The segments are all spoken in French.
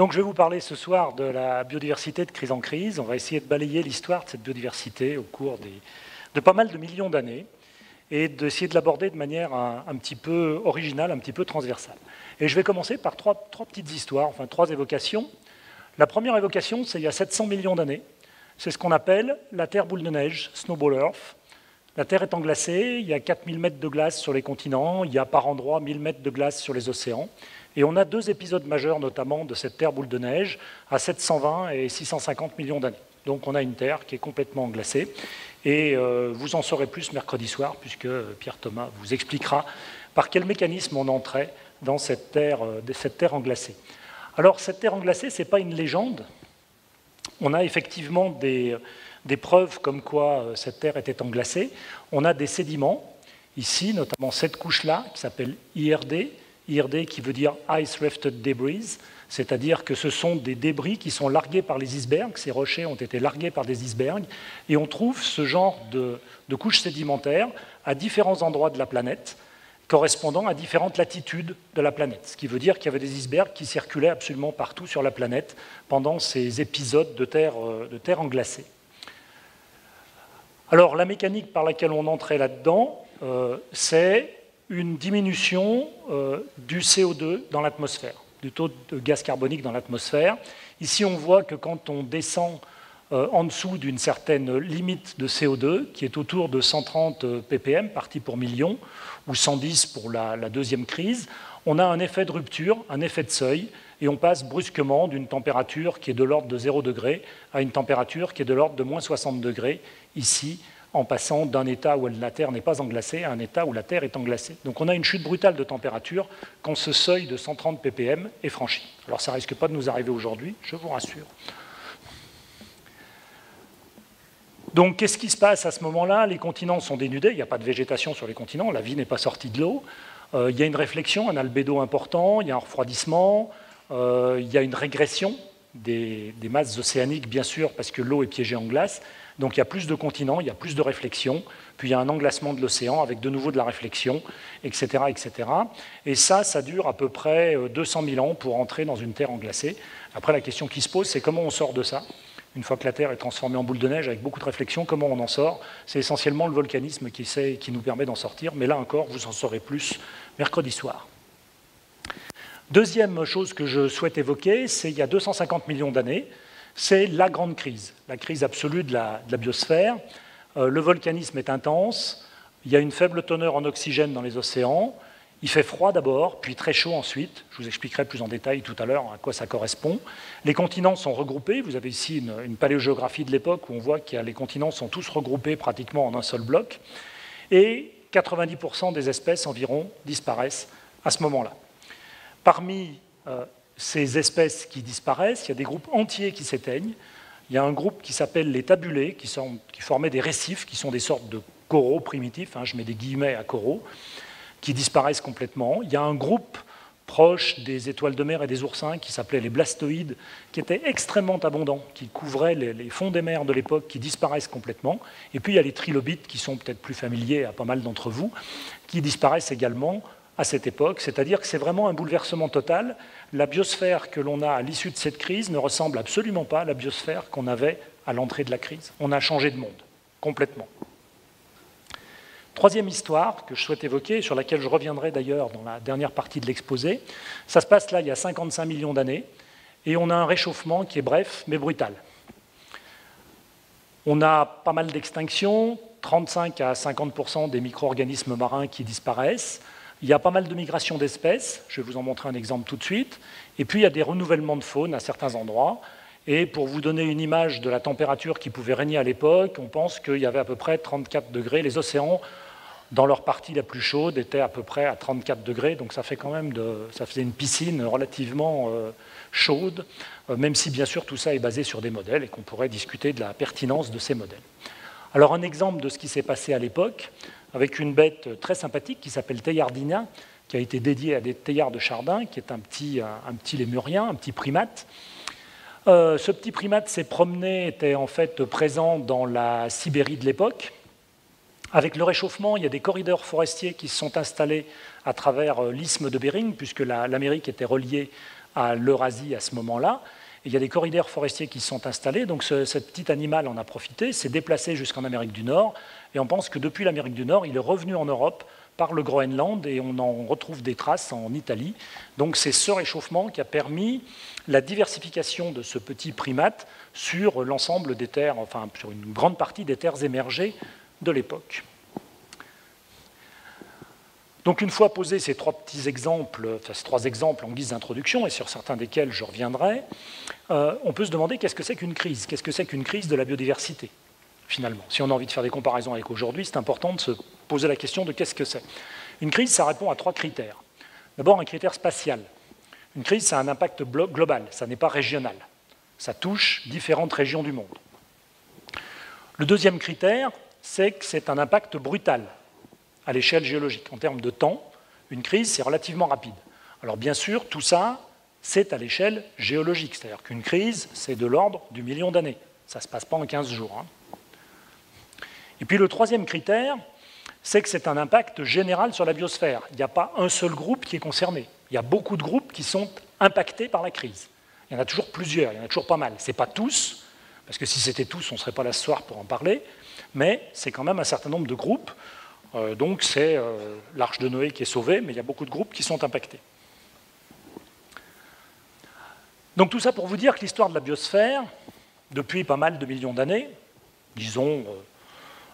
Donc je vais vous parler ce soir de la biodiversité de crise en crise. On va essayer de balayer l'histoire de cette biodiversité au cours de pas mal de millions d'années et d'essayer de l'aborder de manière un, petit peu originale, un petit peu transversale. Et je vais commencer par trois, petites histoires, enfin trois évocations. La première évocation, c'est il y a 700 millions d'années. C'est ce qu'on appelle la Terre boule de neige, Snowball Earth. La Terre étant glacée, il y a 4000 mètres de glace sur les continents, il y a par endroit 1000 mètres de glace sur les océans. Et on a deux épisodes majeurs, notamment de cette Terre boule de neige, à 720 et 650 millions d'années. Donc on a une Terre qui est complètement glacée. Et euh, vous en saurez plus mercredi soir, puisque Pierre Thomas vous expliquera par quel mécanisme on entrait dans cette Terre, euh, cette terre englacée. Alors cette Terre englacée, ce n'est pas une légende. On a effectivement des, des preuves comme quoi euh, cette Terre était englacée. On a des sédiments, ici, notamment cette couche-là, qui s'appelle IRD, IRD qui veut dire Ice Rifted Debris, c'est-à-dire que ce sont des débris qui sont largués par les icebergs, ces rochers ont été largués par des icebergs, et on trouve ce genre de, couches sédimentaires à différents endroits de la planète, correspondant à différentes latitudes de la planète, ce qui veut dire qu'il y avait des icebergs qui circulaient absolument partout sur la planète pendant ces épisodes de terre, euh, de terre englacée. Alors la mécanique par laquelle on entrait là-dedans, euh, c'est une diminution euh, du CO2 dans l'atmosphère, du taux de gaz carbonique dans l'atmosphère. Ici, on voit que quand on descend euh, en dessous d'une certaine limite de CO2, qui est autour de 130 euh, ppm, partie pour million, ou 110 pour la, deuxième crise, on a un effet de rupture, un effet de seuil, et on passe brusquement d'une température qui est de l'ordre de 0 degré à une température qui est de l'ordre de moins 60 degrés, ici, en passant d'un état où la Terre n'est pas englacée à un état où la Terre est englacée. Donc on a une chute brutale de température quand ce seuil de 130 ppm est franchi. Alors ça risque pas de nous arriver aujourd'hui, je vous rassure. Donc qu'est-ce qui se passe à ce moment-là? Les continents sont dénudés, il n'y a pas de végétation sur les continents, la vie n'est pas sortie de l'eau. Euh, il y a une réflexion, un albédo important, il y a un refroidissement, euh, il y a une régression des, masses océaniques, bien sûr, parce que l'eau est piégée en glace. Donc il y a plus de continents, il y a plus de réflexion, puis il y a un englacement de l'océan avec de nouveau de la réflexion, etc., etc. Et ça, ça dure à peu près 200 euh, 000 ans pour entrer dans une Terre englacée. Après, la question qui se pose, c'est comment on sort de ça? Une fois que la Terre est transformée en boule de neige avec beaucoup de réflexion, comment on en sort? C'est essentiellement le volcanisme qui, qui nous permet d'en sortir, mais là encore, vous en saurez plus mercredi soir. Deuxième chose que je souhaite évoquer, c'est il y a 250 millions d'années, c'est la grande crise, la crise absolue de la, biosphère. Euh, le volcanisme est intense, il y a une faible teneur en oxygène dans les océans, il fait froid d'abord, puis très chaud ensuite. Je vous expliquerai plus en détail tout à l'heure à quoi ça correspond. Les continents sont regroupés. Vous avez ici une, paléogéographie de l'époque où on voit que les continents sont tous regroupés pratiquement en un seul bloc. Et 90% des espèces environ disparaissent à ce moment-là. Parmi euh, ces espèces qui disparaissent, il y a des groupes entiers qui s'éteignent. Il y a un groupe qui s'appelle les tabulés, qui, formaient des récifs, qui sont des sortes de coraux primitifs, hein, je mets des guillemets à coraux, qui disparaissent complètement. Il y a un groupe proche des étoiles de mer et des oursins qui s'appelait les blastoïdes, qui étaient extrêmement abondants, qui couvraient les, les fonds des mers de l'époque, qui disparaissent complètement. Et puis il y a les trilobites, qui sont peut-être plus familiers à pas mal d'entre vous, qui disparaissent également à cette époque, c'est-à-dire que c'est vraiment un bouleversement total. La biosphère que l'on a à l'issue de cette crise ne ressemble absolument pas à la biosphère qu'on avait à l'entrée de la crise. On a changé de monde, complètement. Troisième histoire que je souhaite évoquer, sur laquelle je reviendrai d'ailleurs dans la dernière partie de l'exposé, ça se passe là il y a 55 millions d'années, et on a un réchauffement qui est bref mais brutal. On a pas mal d'extinctions, 35 à 50% des micro-organismes marins qui disparaissent, il y a pas mal de migrations d'espèces, je vais vous en montrer un exemple tout de suite, et puis il y a des renouvellements de faune à certains endroits. Et pour vous donner une image de la température qui pouvait régner à l'époque, on pense qu'il y avait à peu près 34 degrés. Les océans, dans leur partie la plus chaude, étaient à peu près à 34 degrés, donc ça fait quand même ça faisait une piscine relativement euh, chaude, euh, même si bien sûr tout ça est basé sur des modèles et qu'on pourrait discuter de la pertinence de ces modèles. Alors un exemple de ce qui s'est passé à l'époque, avec une bête très sympathique qui s'appelle Teillardina, qui a été dédiée à des Teillards de Chardin, qui est un petit, un petit lémurien, un petit primate. Euh, ce petit primate s'est promené, était en fait présent dans la Sibérie de l'époque. Avec le réchauffement, il y a des corridors forestiers qui se sont installés à travers euh, l'isthme de Bering, puisque l'Amérique était reliée à l'Eurasie à ce moment-là. Il y a des corridors forestiers qui sont installés, donc ce, petit animal en a profité, s'est déplacé jusqu'en Amérique du Nord, et on pense que depuis l'Amérique du Nord, il est revenu en Europe par le Groenland, et on en retrouve des traces en Italie. Donc c'est ce réchauffement qui a permis la diversification de ce petit primate sur l'ensemble des terres, enfin sur une grande partie des terres émergées de l'époque. Donc une fois posés ces trois petits exemples en guise d'introduction, et sur certains desquels je reviendrai, euh, on peut se demander qu'est-ce que c'est qu'une crise? Qu'est-ce que c'est qu'une crise de la biodiversité, finalement? Si on a envie de faire des comparaisons avec aujourd'hui, c'est important de se poser la question de qu'est-ce que c'est. Une crise, ça répond à trois critères. D'abord, un critère spatial. Une crise, ça a un impact global, ça n'est pas régional. Ça touche différentes régions du monde. Le deuxième critère, c'est que c'est un impact brutal, à l'échelle géologique. En termes de temps, une crise, c'est relativement rapide. Alors bien sûr, tout ça, c'est à l'échelle géologique. C'est-à-dire qu'une crise, c'est de l'ordre du million d'années. Ça ne se passe pas en 15 jours. Hein. Et puis le troisième critère, c'est que c'est un impact général sur la biosphère. Il n'y a pas un seul groupe qui est concerné. Il y a beaucoup de groupes qui sont impactés par la crise. Il y en a toujours plusieurs, il y en a toujours pas mal. Ce n'est pas tous, parce que si c'était tous, on ne serait pas là ce soir pour en parler, mais c'est quand même un certain nombre de groupes. Euh, donc c'est euh, l'Arche de Noé qui est sauvée, mais il y a beaucoup de groupes qui sont impactés. Donc tout ça pour vous dire que l'histoire de la biosphère, depuis pas mal de millions d'années, disons euh,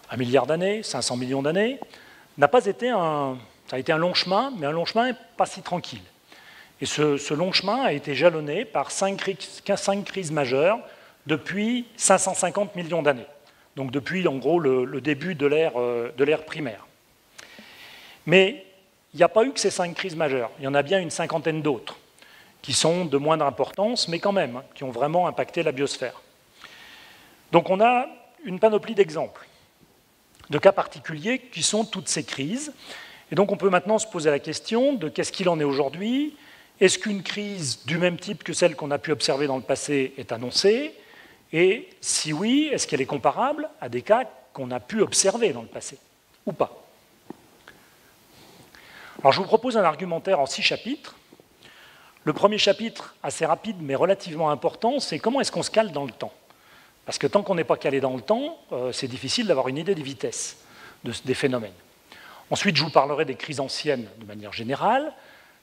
un milliard d'années, 500 millions d'années, n'a pas été un, ça a été un long chemin, mais un long chemin pas si tranquille. Et ce, long chemin a été jalonné par cinq crises majeures depuis 550 millions d'années donc depuis en gros le, début de l'ère primaire. Mais il n'y a pas eu que ces cinq crises majeures, il y en a bien une cinquantaine d'autres, qui sont de moindre importance, mais quand même, qui ont vraiment impacté la biosphère. Donc on a une panoplie d'exemples, de cas particuliers qui sont toutes ces crises. Et donc on peut maintenant se poser la question de qu'est-ce qu'il en est aujourd'hui? Est-ce qu'une crise du même type que celle qu'on a pu observer dans le passé est annoncée? Et si oui, est-ce qu'elle est comparable à des cas qu'on a pu observer dans le passé ou pas? Je vous propose un argumentaire en six chapitres. Le premier chapitre, assez rapide mais relativement important, c'est comment est-ce qu'on se cale dans le temps? Parce que tant qu'on n'est pas calé dans le temps, euh, c'est difficile d'avoir une idée des vitesses des phénomènes. Ensuite, je vous parlerai des crises anciennes de manière générale.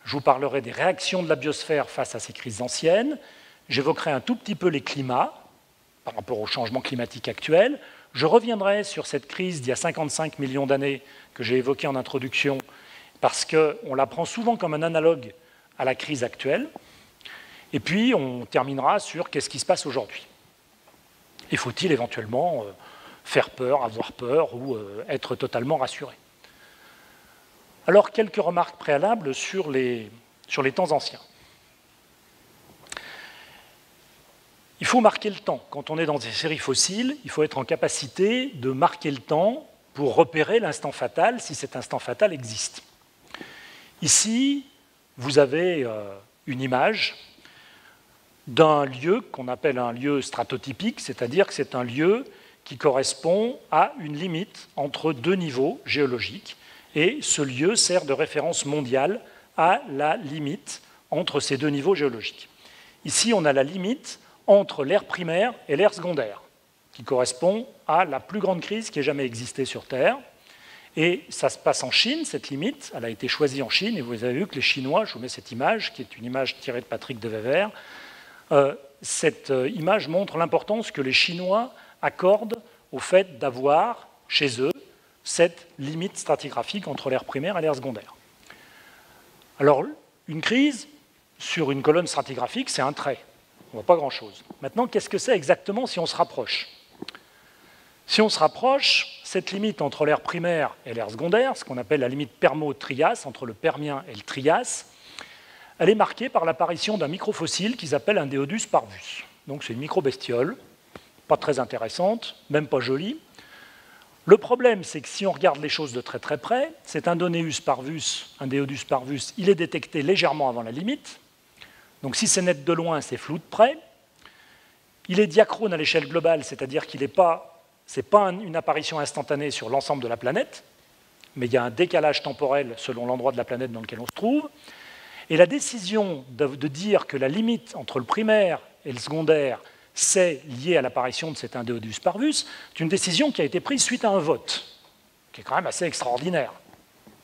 Je vous parlerai des réactions de la biosphère face à ces crises anciennes. J'évoquerai un tout petit peu les climats, par rapport au changement climatique actuel. Je reviendrai sur cette crise d'il y a 55 millions d'années que j'ai évoquée en introduction, parce qu'on la prend souvent comme un analogue à la crise actuelle. Et puis, on terminera sur qu'est-ce qui se passe aujourd'hui. Et faut-il éventuellement euh, faire peur, avoir peur ou euh, être totalement rassuré? Alors, quelques remarques préalables sur les, sur les temps anciens. Il faut marquer le temps. Quand on est dans des séries fossiles, il faut être en capacité de marquer le temps pour repérer l'instant fatal, si cet instant fatal existe. Ici, vous avez euh, une image d'un lieu qu'on appelle un lieu stratotypique, c'est-à-dire que c'est un lieu qui correspond à une limite entre deux niveaux géologiques, et ce lieu sert de référence mondiale à la limite entre ces deux niveaux géologiques. Ici, on a la limite entre l'ère primaire et l'ère secondaire, qui correspond à la plus grande crise qui ait jamais existé sur Terre. Et ça se passe en Chine, cette limite, elle a été choisie en Chine, et vous avez vu que les Chinois, je vous mets cette image, qui est une image tirée de Patrick de Wever, euh, cette euh, image montre l'importance que les Chinois accordent au fait d'avoir chez eux cette limite stratigraphique entre l'ère primaire et l'ère secondaire. Alors, une crise sur une colonne stratigraphique, c'est un trait. On voit pas grand-chose. Maintenant, qu'est-ce que c'est exactement si on se rapproche? Si on se rapproche, cette limite entre l'ère primaire et l'ère secondaire, ce qu'on appelle la limite permo-trias, entre le Permien et le Trias, elle est marquée par l'apparition d'un microfossile qu'ils appellent un Deodus parvus. Donc c'est une micro-bestiole, pas très intéressante, même pas jolie. Le problème, c'est que si on regarde les choses de très très près, cet Indoneus parvus, un Deodus parvus, il est détecté légèrement avant la limite, donc si c'est net de loin, c'est flou de près. Il est diachrone à l'échelle globale, c'est-à-dire qu'il n'est pas, c'est pas une apparition instantanée sur l'ensemble de la planète, mais il y a un décalage temporel selon l'endroit de la planète dans lequel on se trouve. Et la décision de, dire que la limite entre le primaire et le secondaire, c'est lié à l'apparition de cet Indeodus parvus, c'est une décision qui a été prise suite à un vote, qui est quand même assez extraordinaire.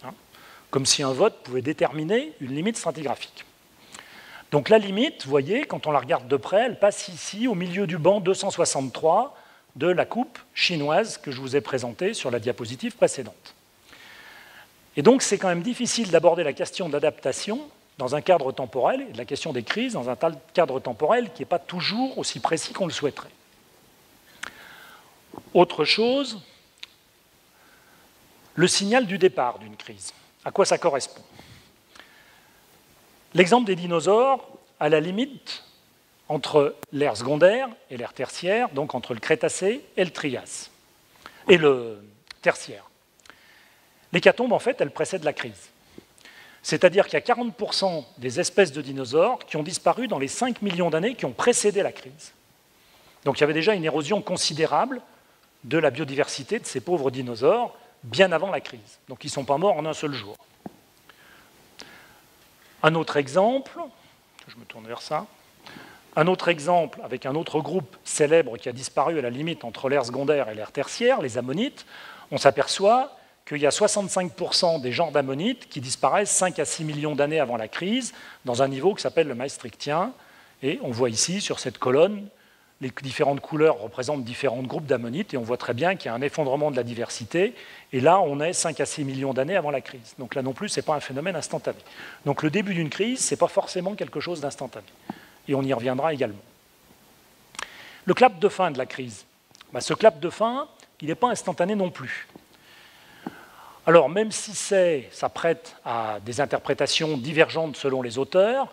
Hein. Comme si un vote pouvait déterminer une limite stratigraphique. Donc la limite, vous voyez, quand on la regarde de près, elle passe ici au milieu du banc 263 de la coupe chinoise que je vous ai présentée sur la diapositive précédente. Et donc c'est quand même difficile d'aborder la question d'adaptation dans un cadre temporel, et de la question des crises dans un cadre temporel qui n'est pas toujours aussi précis qu'on le souhaiterait. Autre chose, le signal du départ d'une crise. À quoi ça correspond? L'exemple des dinosaures, à la limite entre l'ère secondaire et l'ère tertiaire, donc entre le Crétacé et le Trias, et le tertiaire. L'hécatombe, en fait, elle précède la crise. C'est-à-dire qu'il y a 40% des espèces de dinosaures qui ont disparu dans les 5 millions d'années qui ont précédé la crise. Donc il y avait déjà une érosion considérable de la biodiversité de ces pauvres dinosaures bien avant la crise. Donc ils ne sont pas morts en un seul jour. Un autre exemple, je me tourne vers ça, un autre exemple avec un autre groupe célèbre qui a disparu à la limite entre l'ère secondaire et l'ère tertiaire, les ammonites, on s'aperçoit qu'il y a 65% des genres d'ammonites qui disparaissent 5 à 6 millions d'années avant la crise, dans un niveau qui s'appelle le maastrichtien. Et on voit ici, sur cette colonne, les différentes couleurs représentent différents groupes d'ammonites, et on voit très bien qu'il y a un effondrement de la diversité. Et là, on est 5 à 6 millions d'années avant la crise. Donc là non plus, ce n'est pas un phénomène instantané. Donc le début d'une crise, ce n'est pas forcément quelque chose d'instantané. Et on y reviendra également. Le clap de fin de la crise. Bah, ce clap de fin, il n'est pas instantané non plus. Alors, même si ça prête à des interprétations divergentes selon les auteurs,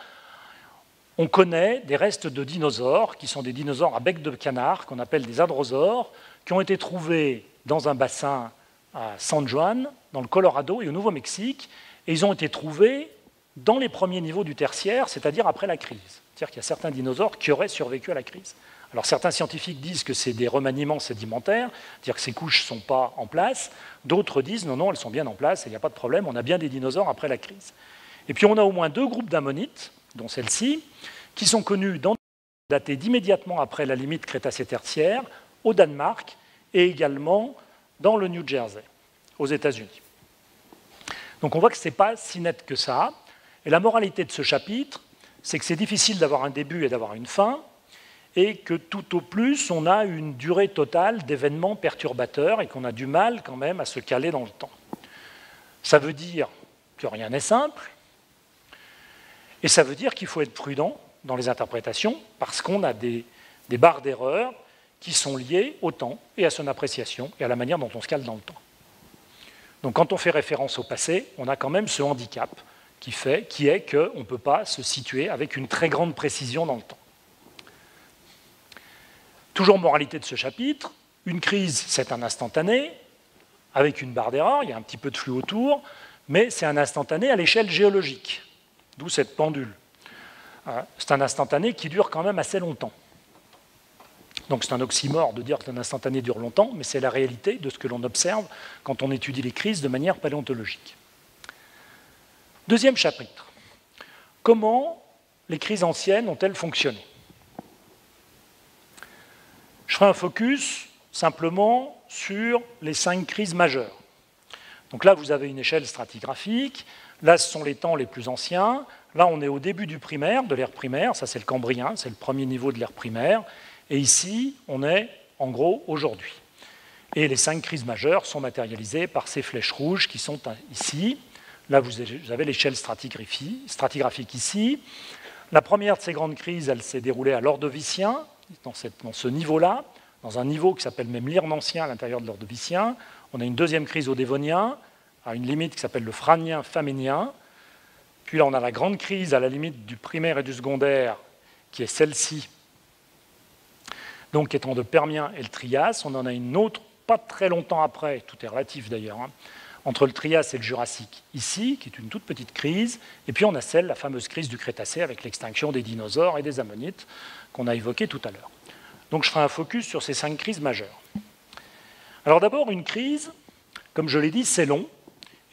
on connaît des restes de dinosaures, qui sont des dinosaures à bec de canard, qu'on appelle des hadrosaures, qui ont été trouvés dans un bassin à San Juan, dans le Colorado et au Nouveau-Mexique, et ils ont été trouvés dans les premiers niveaux du tertiaire, c'est-à-dire après la crise. C'est-à-dire qu'il y a certains dinosaures qui auraient survécu à la crise. Alors certains scientifiques disent que c'est des remaniements sédimentaires, c'est-à-dire que ces couches ne sont pas en place. D'autres disent non, non, elles sont bien en place, il n'y a pas de problème, on a bien des dinosaures après la crise. Et puis on a au moins deux groupes d'ammonites, dont celle-ci, qui sont connus dans datés d'immédiatement après la limite Crétacé-Tertiaire, au Danemark et également dans le New Jersey, aux États-Unis. Donc on voit que ce n'est pas si net que ça. Et la moralité de ce chapitre, c'est que c'est difficile d'avoir un début et d'avoir une fin, et que tout au plus, on a une durée totale d'événements perturbateurs et qu'on a du mal quand même à se caler dans le temps. Ça veut dire que rien n'est simple, et ça veut dire qu'il faut être prudent dans les interprétations, parce qu'on a des, barres d'erreur qui sont liées au temps et à son appréciation et à la manière dont on se cale dans le temps. Donc quand on fait référence au passé, on a quand même ce handicap qui, fait, qui est qu'on ne peut pas se situer avec une très grande précision dans le temps. Toujours moralité de ce chapitre, une crise, c'est un instantané, avec une barre d'erreur, il y a un petit peu de flux autour, mais c'est un instantané à l'échelle géologique, d'où cette pendule. Euh, c'est un instantané qui dure quand même assez longtemps. Donc c'est un oxymore de dire qu'un instantané dure longtemps, mais c'est la réalité de ce que l'on observe quand on étudie les crises de manière paléontologique. Deuxième chapitre. Comment les crises anciennes ont-elles fonctionné? Je ferai un focus simplement sur les cinq crises majeures. Donc là, vous avez une échelle stratigraphique. Là, ce sont les temps les plus anciens. Là, on est au début du primaire, de l'ère primaire. Ça, c'est le Cambrien, c'est le premier niveau de l'ère primaire. Et ici, on est en gros aujourd'hui. Et les cinq crises majeures sont matérialisées par ces flèches rouges qui sont ici. Là, vous avez l'échelle stratigraphique ici. La première de ces grandes crises, elle s'est déroulée à l'Ordovicien, dans, ce niveau-là, dans un niveau qui s'appelle même l'Irnancien à l'intérieur de l'Ordovicien. On a une deuxième crise au Dévonien, à une limite qui s'appelle le Franien faménien. Puis là, on a la grande crise à la limite du primaire et du secondaire, qui est celle-ci, donc étant de Permien et le Trias. On en a une autre, pas très longtemps après, tout est relatif d'ailleurs, hein, entre le Trias et le Jurassique, ici, qui est une toute petite crise. Et puis on a celle, la fameuse crise du Crétacé, avec l'extinction des dinosaures et des ammonites, qu'on a évoqué tout à l'heure. Donc je ferai un focus sur ces cinq crises majeures. Alors d'abord, une crise, comme je l'ai dit, c'est long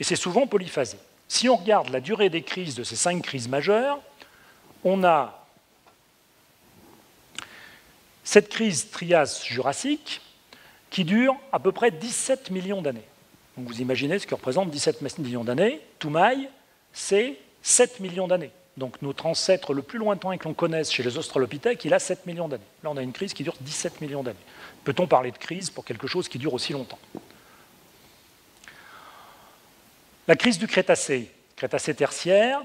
et c'est souvent polyphasé. Si on regarde la durée des crises de ces cinq crises majeures, on a cette crise Trias-Jurassique qui dure à peu près 17 millions d'années. Vous imaginez ce que représente 17 millions d'années. Toumaï, c'est 7 millions d'années. Donc notre ancêtre le plus lointain que l'on connaisse chez les Australopithèques, il a 7 millions d'années. Là, on a une crise qui dure 17 millions d'années. Peut-on parler de crise pour quelque chose qui dure aussi longtemps? La crise du Crétacé, Crétacé tertiaire,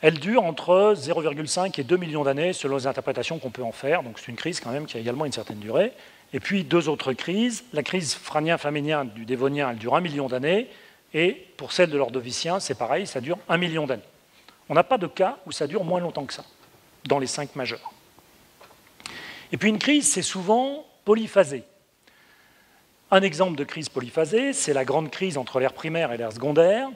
elle dure entre 0,5 et 2 millions d'années selon les interprétations qu'on peut en faire. Donc c'est une crise quand même qui a également une certaine durée. Et puis deux autres crises. La crise franien-faménien du Dévonien, elle dure 1 million d'années. Et pour celle de l'Ordovicien, c'est pareil, ça dure 1 million d'années. On n'a pas de cas où ça dure moins longtemps que ça, dans les cinq majeurs. Et puis une crise, c'est souvent polyphasé. Un exemple de crise polyphasée, c'est la grande crise entre l'ère primaire et l'ère secondaire.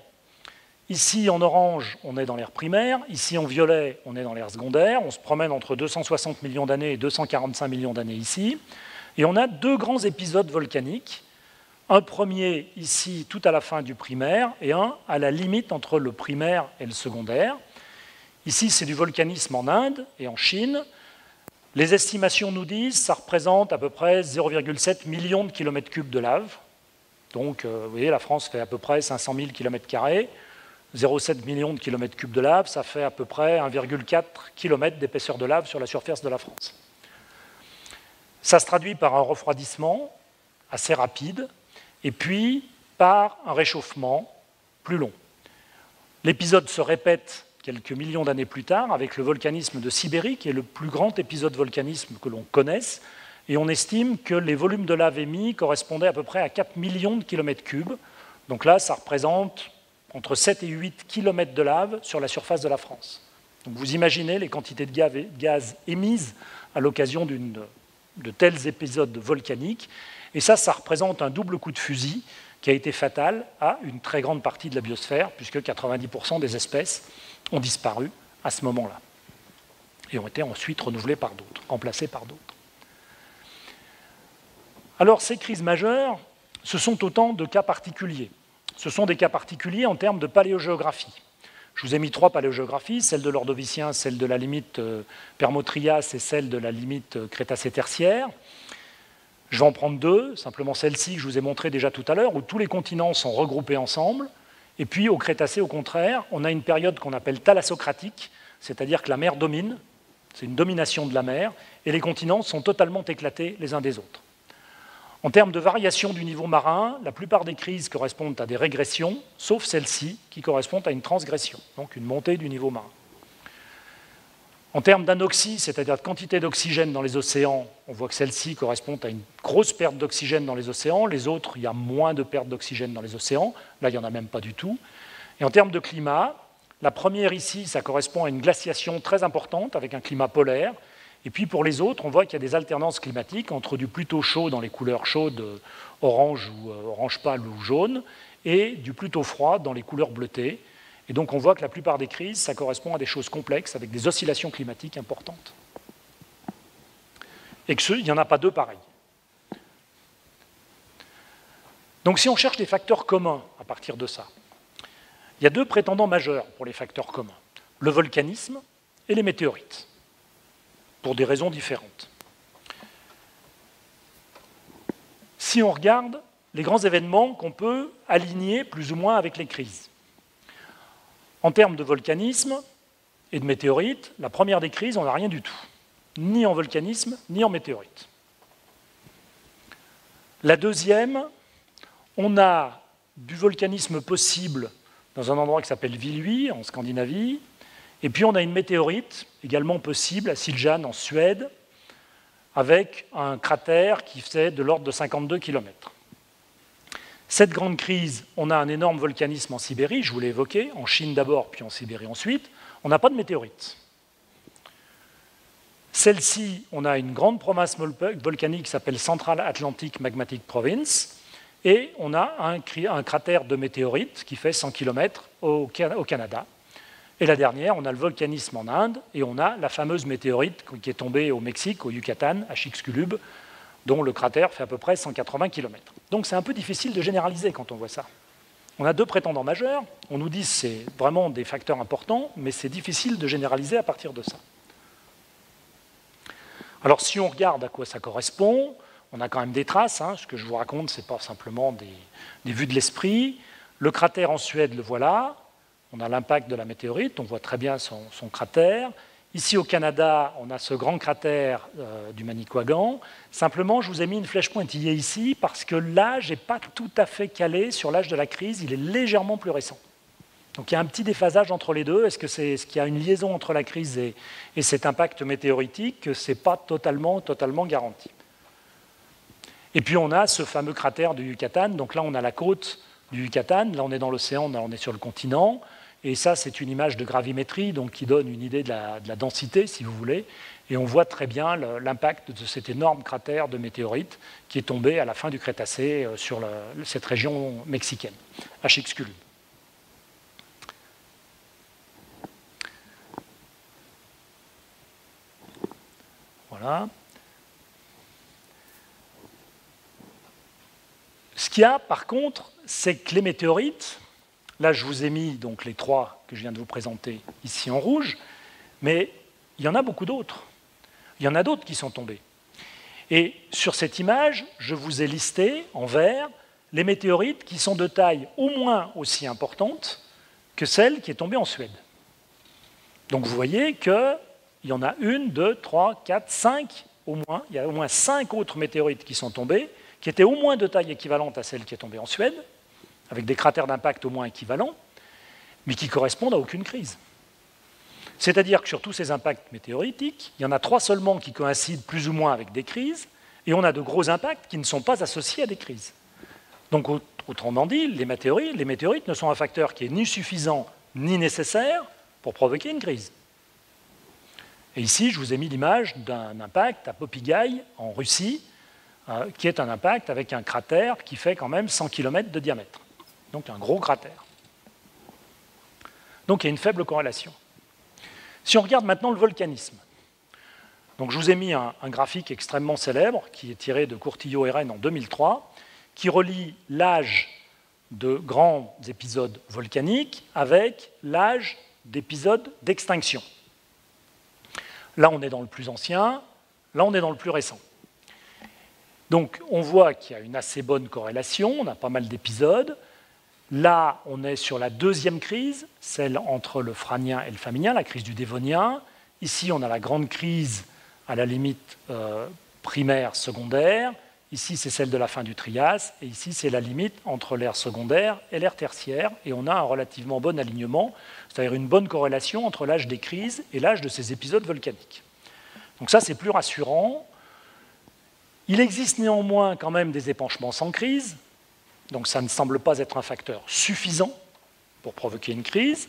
Ici, en orange, on est dans l'ère primaire. Ici, en violet, on est dans l'ère secondaire. On se promène entre 260 millions d'années et 245 millions d'années ici. Et on a deux grands épisodes volcaniques. Un premier ici, tout à la fin du primaire, et un à la limite entre le primaire et le secondaire. Ici, c'est du volcanisme en Inde et en Chine. Les estimations nous disent que ça représente à peu près 0,7 millions de kilomètres cubes de lave. Donc, euh, vous voyez, la France fait à peu près 500 000 kilomètres carrés. 0,7 millions de kilomètres cubes de lave, ça fait à peu près 1,4 km d'épaisseur de lave sur la surface de la France. Ça se traduit par un refroidissement assez rapide et puis par un réchauffement plus long. L'épisode se répète quelques millions d'années plus tard, avec le volcanisme de Sibérie, qui est le plus grand épisode volcanisme que l'on connaisse, et on estime que les volumes de lave émis correspondaient à peu près à 4 millions de kilomètres cubes. Donc là, ça représente entre 7 et 8 kilomètres de lave sur la surface de la France. Donc vous imaginez les quantités de gaz émises à l'occasion de tels épisodes volcaniques. Et ça, ça représente un double coup de fusil qui a été fatal à une très grande partie de la biosphère, puisque 90% des espèces ont disparu à ce moment-là et ont été ensuite renouvelés par d'autres, remplacés par d'autres. Alors ces crises majeures, ce sont autant de cas particuliers. Ce sont des cas particuliers en termes de paléogéographie. Je vous ai mis trois paléogéographies, celle de l'Ordovicien, celle de la limite euh, Permotrias et celle de la limite euh, Crétacé-Tertiaire. Je vais en prendre deux, simplement celle-ci que je vous ai montrée déjà tout à l'heure, où tous les continents sont regroupés ensemble, et puis au Crétacé, au contraire, on a une période qu'on appelle thalassocratique, c'est-à-dire que la mer domine, c'est une domination de la mer, et les continents sont totalement éclatés les uns des autres. En termes de variation du niveau marin, la plupart des crises correspondent à des régressions, sauf celle-ci qui correspond à une transgression, donc une montée du niveau marin. En termes d'anoxie, c'est-à-dire de quantité d'oxygène dans les océans, on voit que celle-ci correspond à une grosse perte d'oxygène dans les océans. Les autres, il y a moins de perte d'oxygène dans les océans. Là, il n'y en a même pas du tout. Et en termes de climat, la première ici, ça correspond à une glaciation très importante avec un climat polaire. Et puis pour les autres, on voit qu'il y a des alternances climatiques entre du plutôt chaud dans les couleurs chaudes, orange ou euh, orange pâle ou jaune, et du plutôt froid dans les couleurs bleutées. Et donc on voit que la plupart des crises, ça correspond à des choses complexes avec des oscillations climatiques importantes. Et qu'il n'y en a pas deux pareils. Donc si on cherche des facteurs communs à partir de ça, il y a deux prétendants majeurs pour les facteurs communs, le volcanisme et les météorites, pour des raisons différentes. Si on regarde les grands événements qu'on peut aligner plus ou moins avec les crises, en termes de volcanisme et de météorites, la première des crises, on n'a rien du tout, ni en volcanisme, ni en météorite. La deuxième, on a du volcanisme possible dans un endroit qui s'appelle Villui, en Scandinavie, et puis on a une météorite également possible à Siljan, en Suède, avec un cratère qui fait de l'ordre de 52 km. Cette grande crise, on a un énorme volcanisme en Sibérie, je vous l'ai évoqué, en Chine d'abord, puis en Sibérie ensuite. On n'a pas de météorites. Celle-ci, on a une grande province volcanique qui s'appelle Central Atlantic Magmatic Province, et on a un, cratère de météorites qui fait 100 km au, Canada. Et la dernière, on a le volcanisme en Inde, et on a la fameuse météorite qui est tombée au Mexique, au Yucatan, à Chicxulub, dont le cratère fait à peu près 180 km. Donc c'est un peu difficile de généraliser quand on voit ça. On a deux prétendants majeurs. On nous dit que c'est vraiment des facteurs importants, mais c'est difficile de généraliser à partir de ça. Alors si on regarde à quoi ça correspond, on a quand même des traces. Hein. Ce que je vous raconte, ce n'est pas simplement des, vues de l'esprit. Le cratère en Suède, le voilà. On a l'impact de la météorite, on voit très bien son, cratère. Ici au Canada, on a ce grand cratère euh, du Manicouagan. Simplement, je vous ai mis une flèche pointillée ici parce que l'âge n'est pas tout à fait calé sur l'âge de la crise, il est légèrement plus récent. Donc il y a un petit déphasage entre les deux. Est-ce qu'il y a une liaison entre la crise et, et cet impact météoritique Ce n'est pas totalement, totalement garanti. Et puis on a ce fameux cratère du Yucatan. Donc là, on a la côte du Yucatan. Là, on est dans l'océan, on est sur le continent. Et ça, c'est une image de gravimétrie donc, qui donne une idée de la, densité, si vous voulez. Et on voit très bien l'impact de cet énorme cratère de météorite qui est tombé à la fin du Crétacé euh, sur cette région mexicaine, à. Voilà. Ce qu'il y a, par contre, c'est que les météorites, là je vous ai mis donc les trois que je viens de vous présenter ici en rouge, mais il y en a beaucoup d'autres. Il y en a d'autres qui sont tombés. Et sur cette image, je vous ai listé en vert les météorites qui sont de taille au moins aussi importante que celle qui est tombée en Suède. Donc vous voyez qu'il y en a une, deux, trois, quatre, cinq au moins. Il y a au moins cinq autres météorites qui sont tombées qui était au moins de taille équivalente à celle qui est tombée en Suède, avec des cratères d'impact au moins équivalents, mais qui correspondent à aucune crise. C'est-à-dire que sur tous ces impacts météoritiques, il y en a trois seulement qui coïncident plus ou moins avec des crises, et on a de gros impacts qui ne sont pas associés à des crises. Donc, autrement dit, les météorites, ne sont un facteur qui est ni suffisant ni nécessaire pour provoquer une crise. Et ici, je vous ai mis l'image d'un impact à Popigaï, en Russie, euh, qui est un impact avec un cratère qui fait quand même 100 km de diamètre. Donc un gros cratère. Donc il y a une faible corrélation. Si on regarde maintenant le volcanisme, donc je vous ai mis un, graphique extrêmement célèbre qui est tiré de Courtillot et Rennes en 2003, qui relie l'âge de grands épisodes volcaniques avec l'âge d'épisodes d'extinction. Là, on est dans le plus ancien, là, on est dans le plus récent. Donc on voit qu'il y a une assez bonne corrélation, on a pas mal d'épisodes. Là, on est sur la deuxième crise, celle entre le Franien et le Faminien, la crise du Dévonien. Ici, on a la grande crise à la limite euh, primaire, secondaire. Ici, c'est celle de la fin du Trias. Et ici, c'est la limite entre l'ère secondaire et l'ère tertiaire. Et on a un relativement bon alignement, c'est-à-dire une bonne corrélation entre l'âge des crises et l'âge de ces épisodes volcaniques. Donc ça, c'est plus rassurant. Il existe néanmoins quand même des épanchements sans crise, donc ça ne semble pas être un facteur suffisant pour provoquer une crise.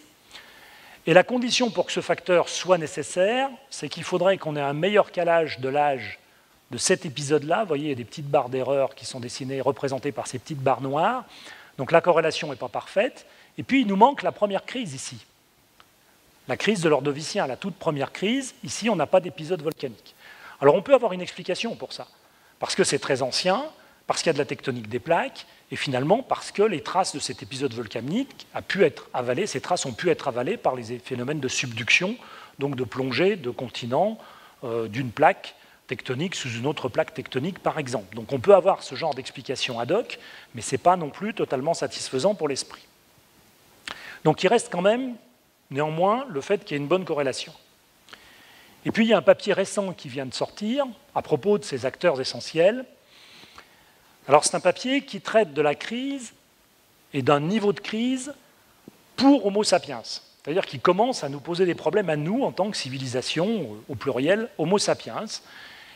Et la condition pour que ce facteur soit nécessaire, c'est qu'il faudrait qu'on ait un meilleur calage de l'âge de cet épisode-là. Vous voyez, il y a des petites barres d'erreur qui sont dessinées, représentées par ces petites barres noires. Donc la corrélation n'est pas parfaite. Et puis il nous manque la première crise ici. La crise de l'ordovicien, la toute première crise. Ici, on n'a pas d'épisode volcanique. Alors on peut avoir une explication pour ça parce que c'est très ancien, parce qu'il y a de la tectonique des plaques, et finalement parce que les traces de cet épisode volcanique a pu être avalées, ces traces ont pu être avalées par les phénomènes de subduction, donc de plongée de continent euh, d'une plaque tectonique sous une autre plaque tectonique, par exemple. Donc on peut avoir ce genre d'explication ad hoc, mais ce n'est pas non plus totalement satisfaisant pour l'esprit. Donc il reste quand même, néanmoins, le fait qu'il y ait une bonne corrélation. Et puis il y a un papier récent qui vient de sortir à propos de ces acteurs essentiels. Alors c'est un papier qui traite de la crise et d'un niveau de crise pour Homo sapiens. C'est-à-dire qui commence à nous poser des problèmes à nous en tant que civilisation, au pluriel, Homo sapiens.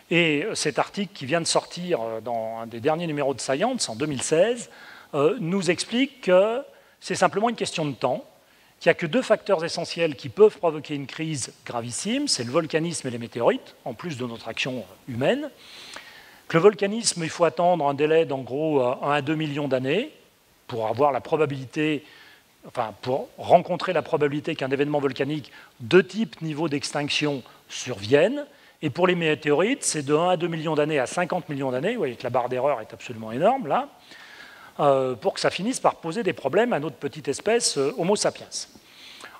Et cet article qui vient de sortir dans un des derniers numéros de Science en 2016 euh, nous explique que c'est simplement une question de temps qu'il n'y a que deux facteurs essentiels qui peuvent provoquer une crise gravissime, c'est le volcanisme et les météorites, en plus de notre action humaine. Le volcanisme, il faut attendre un délai d'en gros 1 à 2 millions d'années pour avoir la probabilité, enfin pour rencontrer la probabilité qu'un événement volcanique de type niveau d'extinction survienne. Et pour les météorites, c'est de 1 à 2 millions d'années à 50 millions d'années. Vous voyez que la barre d'erreur est absolument énorme là. euh, pour que ça finisse par poser des problèmes à notre petite espèce euh, Homo sapiens.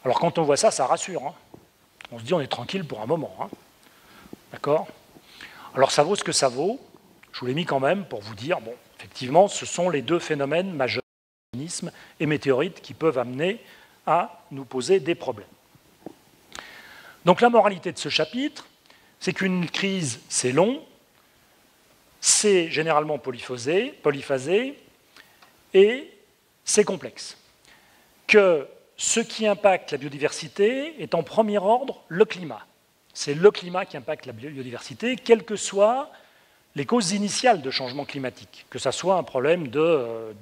Alors quand on voit ça, ça rassure. Hein. On se dit on est tranquille pour un moment. Hein. D'accord? Alors ça vaut ce que ça vaut. Je vous l'ai mis quand même pour vous dire, bon, effectivement, ce sont les deux phénomènes majeurs, et météorites, qui peuvent amener à nous poser des problèmes. Donc la moralité de ce chapitre, c'est qu'une crise, c'est long, c'est généralement polyphasé, et c'est complexe. Que ce qui impacte la biodiversité est en premier ordre le climat. C'est le climat qui impacte la biodiversité, quelles que soient les causes initiales de changement climatique, que ce soit un problème de, euh,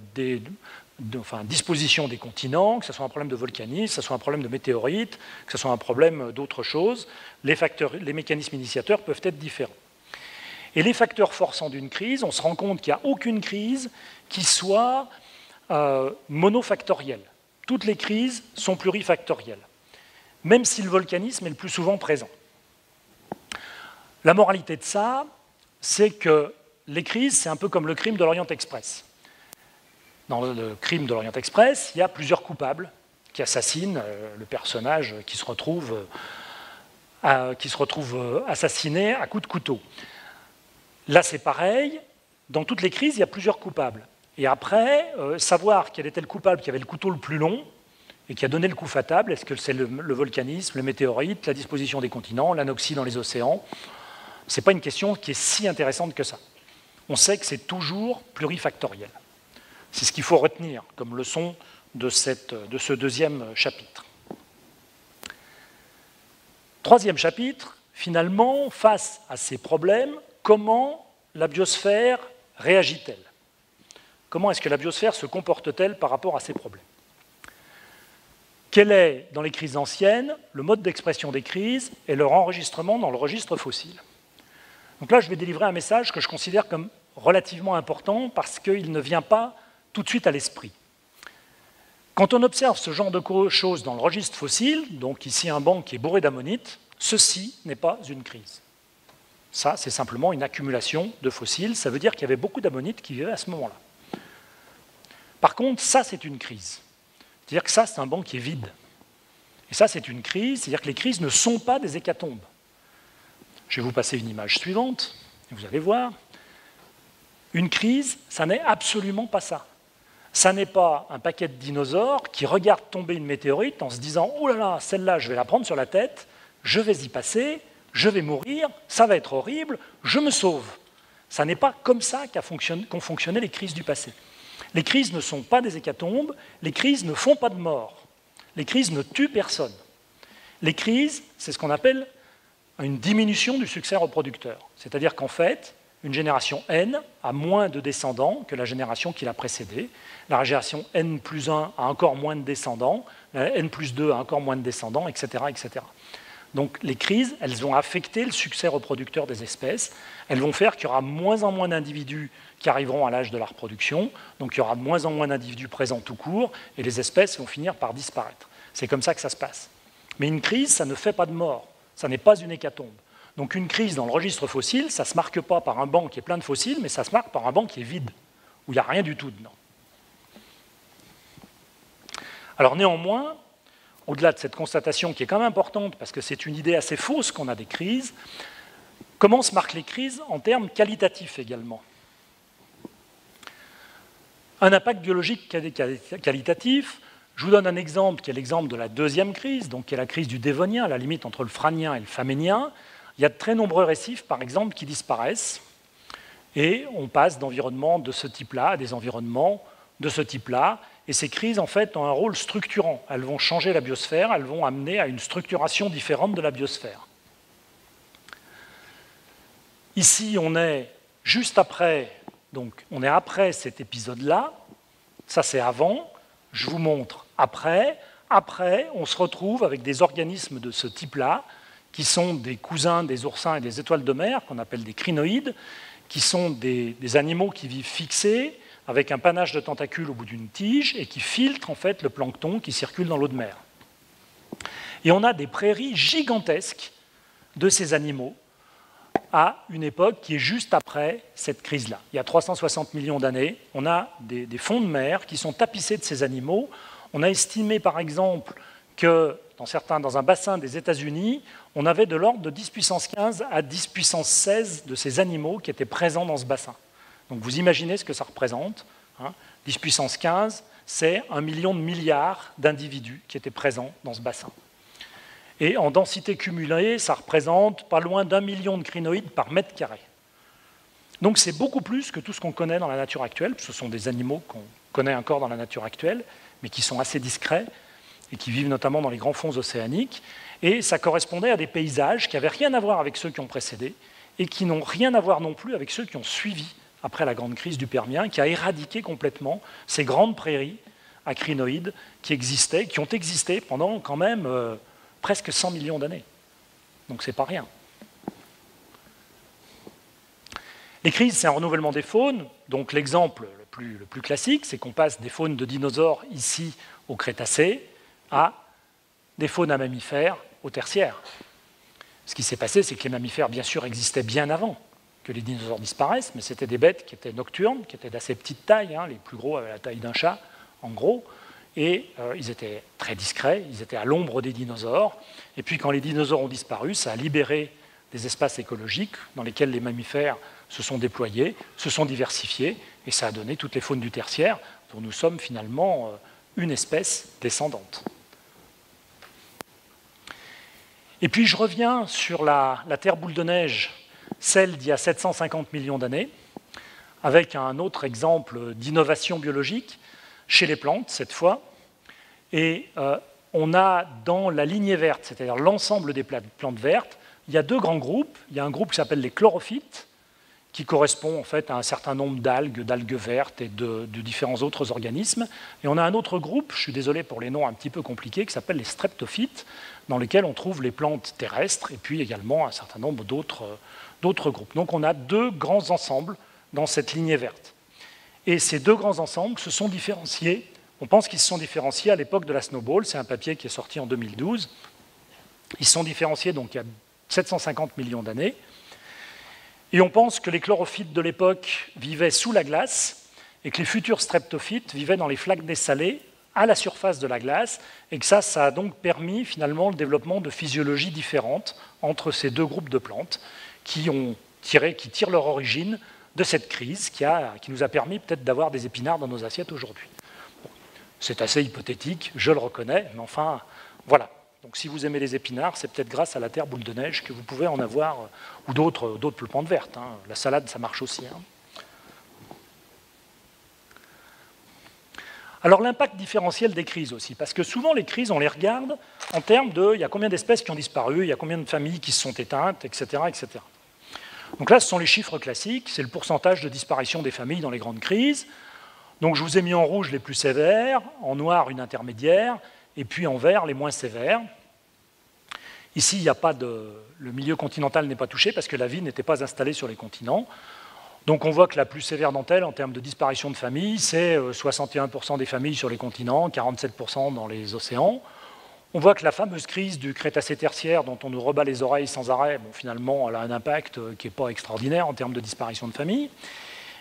disposition des continents, que ce soit un problème de volcanisme, que ce soit un problème de météorites, que ce soit un problème d'autre chose, les, les mécanismes initiateurs peuvent être différents. Et les facteurs forçants d'une crise, on se rend compte qu'il n'y a aucune crise qui soit euh, monofactorielle. Toutes les crises sont plurifactorielles, même si le volcanisme est le plus souvent présent. La moralité de ça, c'est que les crises, c'est un peu comme le crime de l'Orient Express. Dans le crime de l'Orient Express, il y a plusieurs coupables qui assassinent euh, le personnage qui se retrouve, euh, retrouve assassiné à coups de couteau. Là, c'est pareil. Dans toutes les crises, il y a plusieurs coupables. Et après, euh, savoir quel était le coupable qui avait le couteau le plus long et qui a donné le coup fatal, est-ce que c'est le, volcanisme, le météorite, la disposition des continents, l'anoxie dans les océans Ce n'est pas une question qui est si intéressante que ça. On sait que c'est toujours plurifactoriel. C'est ce qu'il faut retenir comme leçon de, ce deuxième chapitre. Troisième chapitre, finalement, face à ces problèmes, comment la biosphère réagit-elle? Comment est-ce que la biosphère se comporte-t-elle par rapport à ces problèmes? Quel est, dans les crises anciennes, le mode d'expression des crises et leur enregistrement dans le registre fossile? Donc là, je vais délivrer un message que je considère comme relativement important parce qu'il ne vient pas tout de suite à l'esprit. Quand on observe ce genre de choses dans le registre fossile, donc ici un banc qui est bourré d'ammonite, ceci n'est pas une crise. Ça, c'est simplement une accumulation de fossiles. Ça veut dire qu'il y avait beaucoup d'ammonites qui vivaient à ce moment-là. Par contre, ça, c'est une crise. C'est-à-dire que ça, c'est un banc qui est vide. Et ça, c'est une crise, c'est-à-dire que les crises ne sont pas des hécatombes. Je vais vous passer une image suivante, vous allez voir. Une crise, ça n'est absolument pas ça. Ça n'est pas un paquet de dinosaures qui regardent tomber une météorite en se disant Oh là là, celle-là, je vais la prendre sur la tête, je vais y passer, je vais mourir, ça va être horrible, je me sauve. Ça n'est pas comme ça qu'ont fonctionné les crises du passé. Les crises ne sont pas des hécatombes, les crises ne font pas de mort, les crises ne tuent personne. Les crises, c'est ce qu'on appelle une diminution du succès reproducteur. C'est-à-dire qu'en fait, une génération N a moins de descendants que la génération qui l'a précédée. La génération N plus 1 a encore moins de descendants, la N plus 2 a encore moins de descendants, etc. etc. Donc les crises, elles vont affecter le succès reproducteur des espèces. Elles vont faire qu'il y aura moins en moins d'individus qui arriveront à l'âge de la reproduction, donc il y aura moins en moins d'individus présents tout court, et les espèces vont finir par disparaître. C'est comme ça que ça se passe. Mais une crise, ça ne fait pas de mort, ça n'est pas une hécatombe. Donc une crise dans le registre fossile, ça ne se marque pas par un banc qui est plein de fossiles, mais ça se marque par un banc qui est vide, où il n'y a rien du tout dedans. Alors néanmoins, au-delà de cette constatation qui est quand même importante, parce que c'est une idée assez fausse qu'on a des crises, comment se marquent les crises en termes qualitatifs également? Un impact biologique qualitatif, je vous donne un exemple qui est l'exemple de la deuxième crise, donc qui est la crise du Dévonien, la limite entre le Franien et le Faménien. Il y a de très nombreux récifs, par exemple, qui disparaissent, et on passe d'environnements de ce type-là à des environnements de ce type-là, et ces crises, en fait, ont un rôle structurant. Elles vont changer la biosphère, elles vont amener à une structuration différente de la biosphère. Ici, on est juste après, donc on est après cet épisode-là. Ça, c'est avant. Je vous montre après. Après, on se retrouve avec des organismes de ce type-là, qui sont des cousins des oursins et des étoiles de mer, qu'on appelle des crinoïdes, qui sont des, animaux qui vivent fixés, avec un panache de tentacules au bout d'une tige et qui filtre en fait le plancton qui circule dans l'eau de mer. Et on a des prairies gigantesques de ces animaux à une époque qui est juste après cette crise-là. Il y a 360 millions d'années, on a des, fonds de mer qui sont tapissés de ces animaux. On a estimé par exemple que dans, un bassin des États-Unis, on avait de l'ordre de 10 puissance 15 à 10 puissance 16 de ces animaux qui étaient présents dans ce bassin. Donc vous imaginez ce que ça représente. 10 hein. puissance 15, c'est un million de milliards d'individus qui étaient présents dans ce bassin. Et en densité cumulée, ça représente pas loin d'un million de crinoïdes par mètre carré. Donc c'est beaucoup plus que tout ce qu'on connaît dans la nature actuelle. Ce sont des animaux qu'on connaît encore dans la nature actuelle, mais qui sont assez discrets et qui vivent notamment dans les grands fonds océaniques. Et ça correspondait à des paysages qui n'avaient rien à voir avec ceux qui ont précédé et qui n'ont rien à voir non plus avec ceux qui ont suivi après la grande crise du Permien, qui a éradiqué complètement ces grandes prairies à crinoïdes qui existaient, qui ont existé pendant quand même euh, presque 100 millions d'années. Donc c'est pas rien. Les crises, c'est un renouvellement des faunes. Donc l'exemple le le plus classique, c'est qu'on passe des faunes de dinosaures ici au Crétacé à des faunes à mammifères au Tertiaire. Ce qui s'est passé, c'est que les mammifères, bien sûr, existaient bien avant que les dinosaures disparaissent, mais c'était des bêtes qui étaient nocturnes, qui étaient d'assez petite taille, hein, les plus gros avaient la taille d'un chat, en gros, et euh, ils étaient très discrets, ils étaient à l'ombre des dinosaures. Et puis quand les dinosaures ont disparu, ça a libéré des espaces écologiques dans lesquels les mammifères se sont déployés, se sont diversifiés, et ça a donné toutes les faunes du tertiaire, dont nous sommes finalement euh, une espèce descendante. Et puis je reviens sur la, Terre boule de neige, celle d'il y a 750 millions d'années, avec un autre exemple d'innovation biologique chez les plantes cette fois. Et euh, on a dans la lignée verte, c'est-à-dire l'ensemble des plantes vertes, il y a deux grands groupes. Il y a un groupe qui s'appelle les chlorophytes, qui correspond en fait à un certain nombre d'algues, d'algues vertes et de, différents autres organismes. Et on a un autre groupe, je suis désolé pour les noms un petit peu compliqués, qui s'appelle les streptophytes, dans lesquels on trouve les plantes terrestres et puis également un certain nombre d'autres groupes. Donc on a deux grands ensembles dans cette lignée verte. Et ces deux grands ensembles se sont différenciés. On pense qu'ils se sont différenciés à l'époque de la snowball. C'est un papier qui est sorti en 2012. Ils se sont différenciés donc il y a 750 millions d'années. Et on pense que les chlorophytes de l'époque vivaient sous la glace et que les futurs streptophytes vivaient dans les flaques dessalées à la surface de la glace, et que ça, ça a donc permis finalement le développement de physiologies différentes entre ces deux groupes de plantes qui, tirent leur origine de cette crise qui nous a permis peut-être d'avoir des épinards dans nos assiettes aujourd'hui. c'est assez hypothétique, je le reconnais, mais enfin, voilà. Donc si vous aimez les épinards, c'est peut-être grâce à la terre boule de neige que vous pouvez en avoir, ou d'autres, d'autres plantes vertes. Hein. La salade, ça marche aussi. Hein. Alors l'impact différentiel des crises aussi, parce que souvent les crises, on les regarde en termes de il y a combien d'espèces qui ont disparu, il y a combien de familles qui se sont éteintes, etc. etc. Donc là, ce sont les chiffres classiques, c'est le pourcentage de disparition des familles dans les grandes crises. Donc je vous ai mis en rouge les plus sévères, en noir une intermédiaire, et puis en vert les moins sévères. Ici, il n'y a pas de... le milieu continental n'est pas touché parce que la vie n'était pas installée sur les continents. Donc on voit que la plus sévère d'entre elles, en termes de disparition de familles, c'est 61% euh, des familles sur les continents, 47% dans les océans. On voit que la fameuse crise du Crétacé tertiaire, dont on nous rebat les oreilles sans arrêt, bon, finalement, elle a un impact euh, qui n'est pas extraordinaire en termes de disparition de famille.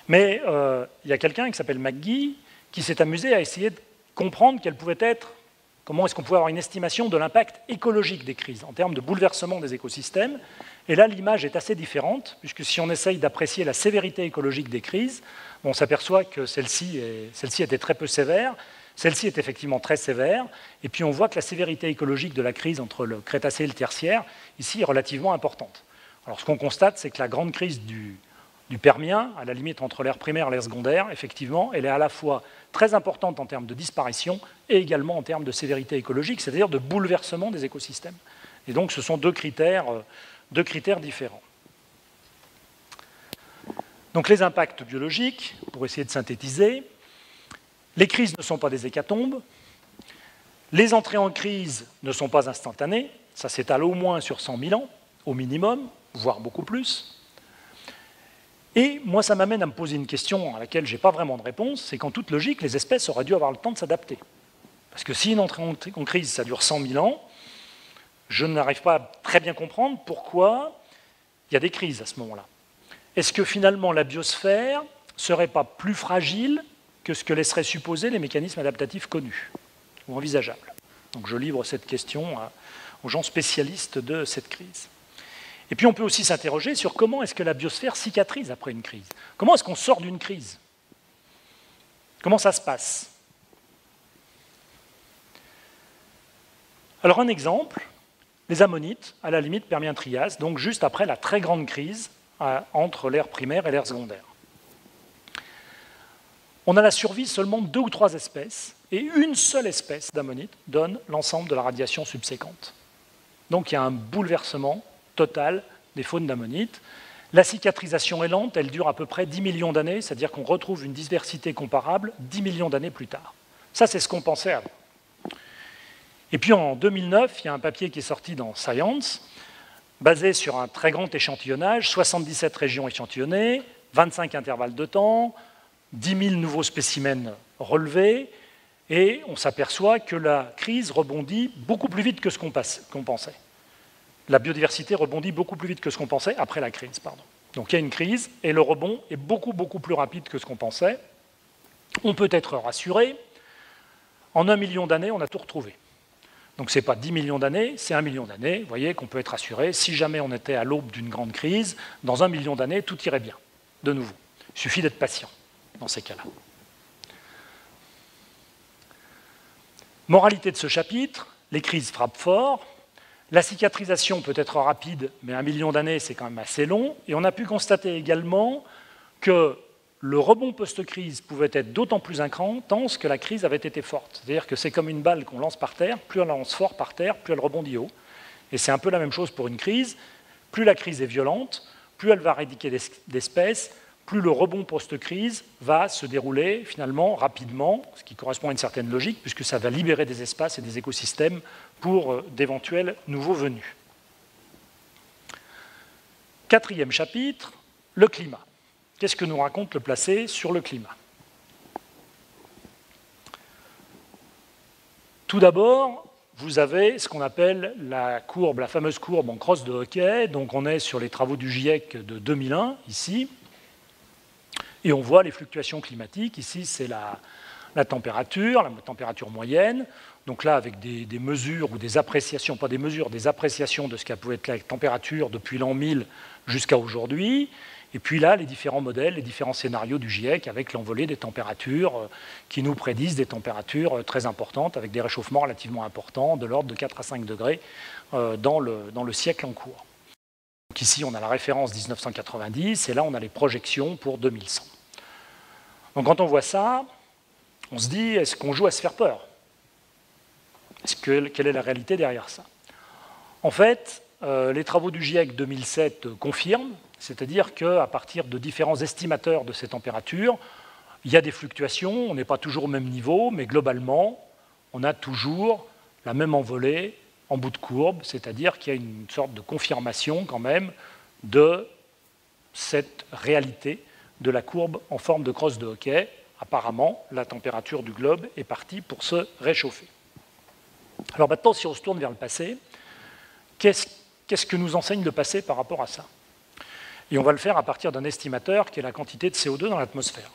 Mais euh, il y a quelqu'un qui s'appelle McGee qui s'est amusé à essayer de comprendre quelle pouvait être, comment est-ce qu'on pouvait avoir une estimation de l'impact écologique des crises en termes de bouleversement des écosystèmes? Et là, l'image est assez différente, puisque si on essaye d'apprécier la sévérité écologique des crises, on s'aperçoit que celle-ci celle était très peu sévère, celle-ci est effectivement très sévère, et puis on voit que la sévérité écologique de la crise entre le Crétacé et le Tertiaire, ici, est relativement importante. Alors ce qu'on constate, c'est que la grande crise du, Permien, à la limite entre l'ère primaire et l'ère secondaire, effectivement, elle est à la fois très importante en termes de disparition et également en termes de sévérité écologique, c'est-à-dire de bouleversement des écosystèmes. Et donc ce sont deux critères, euh, deux critères différents. Donc les impacts biologiques, pour essayer de synthétiser, les crises ne sont pas des hécatombes. Les entrées en crise ne sont pas instantanées. Ça s'étale au moins sur 100 000 ans, au minimum, voire beaucoup plus. Et moi, ça m'amène à me poser une question à laquelle je n'ai pas vraiment de réponse, c'est qu'en toute logique, les espèces auraient dû avoir le temps de s'adapter. Parce que si une entrée en crise, ça dure 100 000 ans, je n'arrive pas à très bien comprendre pourquoi il y a des crises à ce moment-là. Est-ce que finalement la biosphère serait pas plus fragile que ce que laisseraient supposer les mécanismes adaptatifs connus ou envisageables? Donc je livre cette question aux gens spécialistes de cette crise. Et puis on peut aussi s'interroger sur comment est-ce que la biosphère cicatrise après une crise. Comment est-ce qu'on sort d'une crise? Comment ça se passe? Alors un exemple, les ammonites, à la limite Permien-Trias, donc juste après la très grande crise entre l'ère primaire et l'ère secondaire. On a la survie seulement de deux ou trois espèces, et une seule espèce d'ammonite donne l'ensemble de la radiation subséquente. Donc il y a un bouleversement total des faunes d'ammonites. La cicatrisation est lente, elle dure à peu près 10 millions d'années, c'est-à-dire qu'on retrouve une diversité comparable 10 millions d'années plus tard. Ça, c'est ce qu'on pensait avant. Et puis en 2009, il y a un papier qui est sorti dans Science, basé sur un très grand échantillonnage, 77 régions échantillonnées, 25 intervalles de temps, 10 000 nouveaux spécimens relevés, et on s'aperçoit que la crise rebondit beaucoup plus vite que ce qu'on pensait. La biodiversité rebondit beaucoup plus vite que ce qu'on pensait après la crise. Pardon. Donc il y a une crise, et le rebond est beaucoup, beaucoup plus rapide que ce qu'on pensait. On peut être rassuré. En un million d'années, on a tout retrouvé. Donc ce n'est pas 10 millions d'années, c'est un million d'années. Vous voyez qu'on peut être assuré. Si jamais on était à l'aube d'une grande crise, dans un million d'années, tout irait bien, de nouveau. Il suffit d'être patient dans ces cas-là. Moralité de ce chapitre, les crises frappent fort. La cicatrisation peut être rapide, mais un million d'années, c'est quand même assez long. Et on a pu constater également que le rebond post-crise pouvait être d'autant plus intense que la crise avait été forte. C'est-à-dire que c'est comme une balle qu'on lance par terre, plus elle lance fort par terre, plus elle rebondit haut. Et c'est un peu la même chose pour une crise. Plus la crise est violente, plus elle va éradiquer d'espèces, plus le rebond post-crise va se dérouler finalement rapidement, ce qui correspond à une certaine logique, puisque ça va libérer des espaces et des écosystèmes pour euh, d'éventuels nouveaux venus. Quatrième chapitre, le climat. Qu'est-ce que nous raconte le placé sur le climat? Tout d'abord, vous avez ce qu'on appelle la courbe, la fameuse courbe en crosse de hockey. Donc on est sur les travaux du GIEC de 2001, ici. Et on voit les fluctuations climatiques. Ici, c'est la, température, la température moyenne. Donc là, avec des, mesures ou des appréciations, pas des mesures, des appréciations de ce qu'a pu être la température depuis l'an 1000 jusqu'à aujourd'hui. Et puis là, les différents modèles, les différents scénarios du GIEC avec l'envolée des températures euh, qui nous prédisent des températures euh, très importantes avec des réchauffements relativement importants de l'ordre de 4 à 5 degrés euh, dans le, siècle en cours. Ici, on a la référence 1990 et là, on a les projections pour 2100. Donc quand on voit ça, on se dit, est-ce qu'on joue à se faire peur? Que, Quelle est la réalité derrière ça? En fait, les travaux du GIEC 2007 confirment c'est-à-dire qu'à partir de différents estimateurs de ces températures, il y a des fluctuations, on n'est pas toujours au même niveau, mais globalement, on a toujours la même envolée en bout de courbe, c'est-à-dire qu'il y a une sorte de confirmation quand même de cette réalité de la courbe en forme de crosse de hockey. Apparemment, la température du globe est partie pour se réchauffer. Alors maintenant, si on se tourne vers le passé, qu'est-ce que nous enseigne le passé par rapport à ça? Et on va le faire à partir d'un estimateur qui est la quantité de CO2 dans l'atmosphère.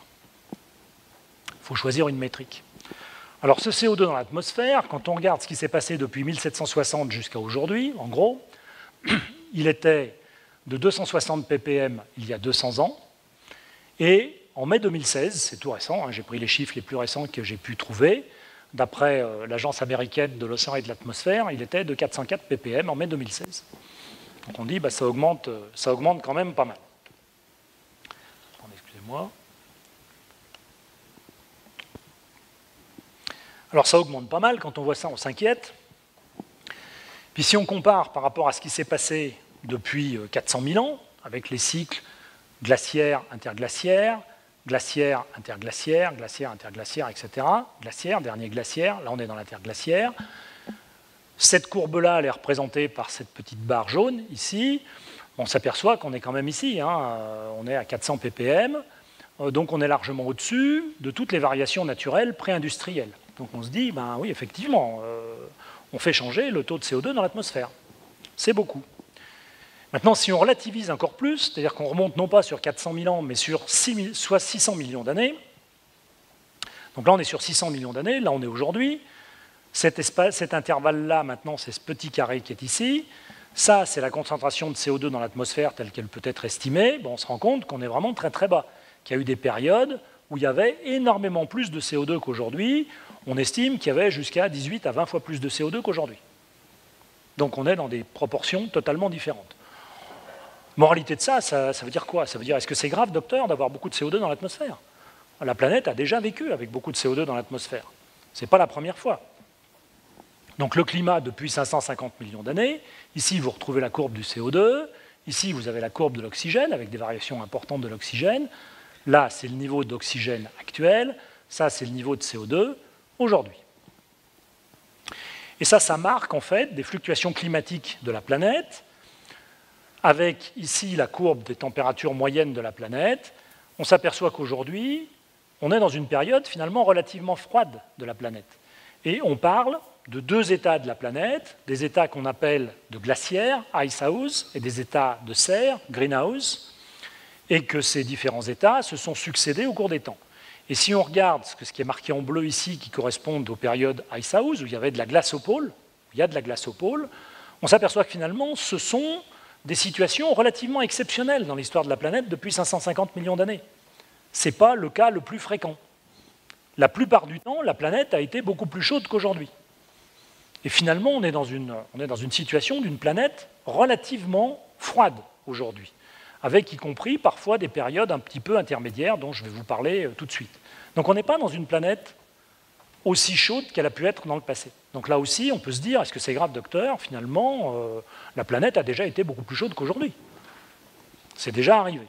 Il faut choisir une métrique. Alors ce CO2 dans l'atmosphère, quand on regarde ce qui s'est passé depuis 1760 jusqu'à aujourd'hui, en gros, il était de 260 ppm il y a 200 ans, et en mai 2016, c'est tout récent, hein, j'ai pris les chiffres les plus récents que j'ai pu trouver, d'après euh, l'agence américaine de l'océan et de l'atmosphère, il était de 404 ppm en mai 2016. Donc on dit bah, ça, augmente, ça augmente quand même pas mal. Excusez-moi. Alors ça augmente pas mal, quand on voit ça, on s'inquiète. Puis si on compare par rapport à ce qui s'est passé depuis 400 euh, 000 ans, avec les cycles glaciaire, interglaciaire, glaciaire, interglaciaire, glaciaire, interglaciaire, etc. Glaciaire, dernier glaciaire, là on est dans l'interglaciaire. Cette courbe-là, elle est représentée par cette petite barre jaune ici. On s'aperçoit qu'on est quand même ici, hein. euh, on est à 400 ppm, euh, donc on est largement au-dessus de toutes les variations naturelles pré-industrielles. Donc on se dit, ben oui, effectivement, euh, on fait changer le taux de CO2 dans l'atmosphère. C'est beaucoup. Maintenant, si on relativise encore plus, c'est-à-dire qu'on remonte non pas sur 400 000 ans, mais sur 6 soit 600 millions d'années, donc là on est sur 600 millions d'années, là on est aujourd'hui, cet, cet intervalle-là, maintenant, c'est ce petit carré qui est ici, ça, c'est la concentration de CO2 dans l'atmosphère telle qu'elle peut être estimée. Bon, on se rend compte qu'on est vraiment très très bas, qu'il y a eu des périodes où il y avait énormément plus de CO2 qu'aujourd'hui. On estime qu'il y avait jusqu'à 18 à 20 fois plus de CO2 qu'aujourd'hui. Donc on est dans des proportions totalement différentes. Moralité de ça, ça, veut dire quoi? Ça veut dire, est-ce que c'est grave, docteur, d'avoir beaucoup de CO2 dans l'atmosphère? La planète a déjà vécu avec beaucoup de CO2 dans l'atmosphère. Ce n'est pas la première fois. Donc le climat depuis 550 millions d'années, ici vous retrouvez la courbe du CO2, ici vous avez la courbe de l'oxygène avec des variations importantes de l'oxygène, là c'est le niveau d'oxygène actuel, ça c'est le niveau de CO2 aujourd'hui. Et ça, ça marque en fait des fluctuations climatiques de la planète, avec ici la courbe des températures moyennes de la planète. On s'aperçoit qu'aujourd'hui, on est dans une période finalement relativement froide de la planète. Et on parle de deux états de la planète, des états qu'on appelle de glaciaire, ice house, et des états de serre, greenhouse, et que ces différents états se sont succédés au cours des temps. Et si on regarde ce qui est marqué en bleu ici, qui correspond aux périodes ice house, où il y avait de la glace au pôle, il y a de la glace au pôle, on s'aperçoit que finalement, ce sont des situations relativement exceptionnelles dans l'histoire de la planète depuis 550 millions d'années. Ce n'est pas le cas le plus fréquent. La plupart du temps, la planète a été beaucoup plus chaude qu'aujourd'hui. Et finalement, on est dans une, on est dans une situation d'une planète relativement froide aujourd'hui, avec y compris parfois des périodes un petit peu intermédiaires dont je vais vous parler euh, tout de suite. Donc on n'est pas dans une planète aussi chaude qu'elle a pu être dans le passé. Donc là aussi, on peut se dire, est-ce que c'est grave, docteur? Finalement, euh, la planète a déjà été beaucoup plus chaude qu'aujourd'hui. C'est déjà arrivé.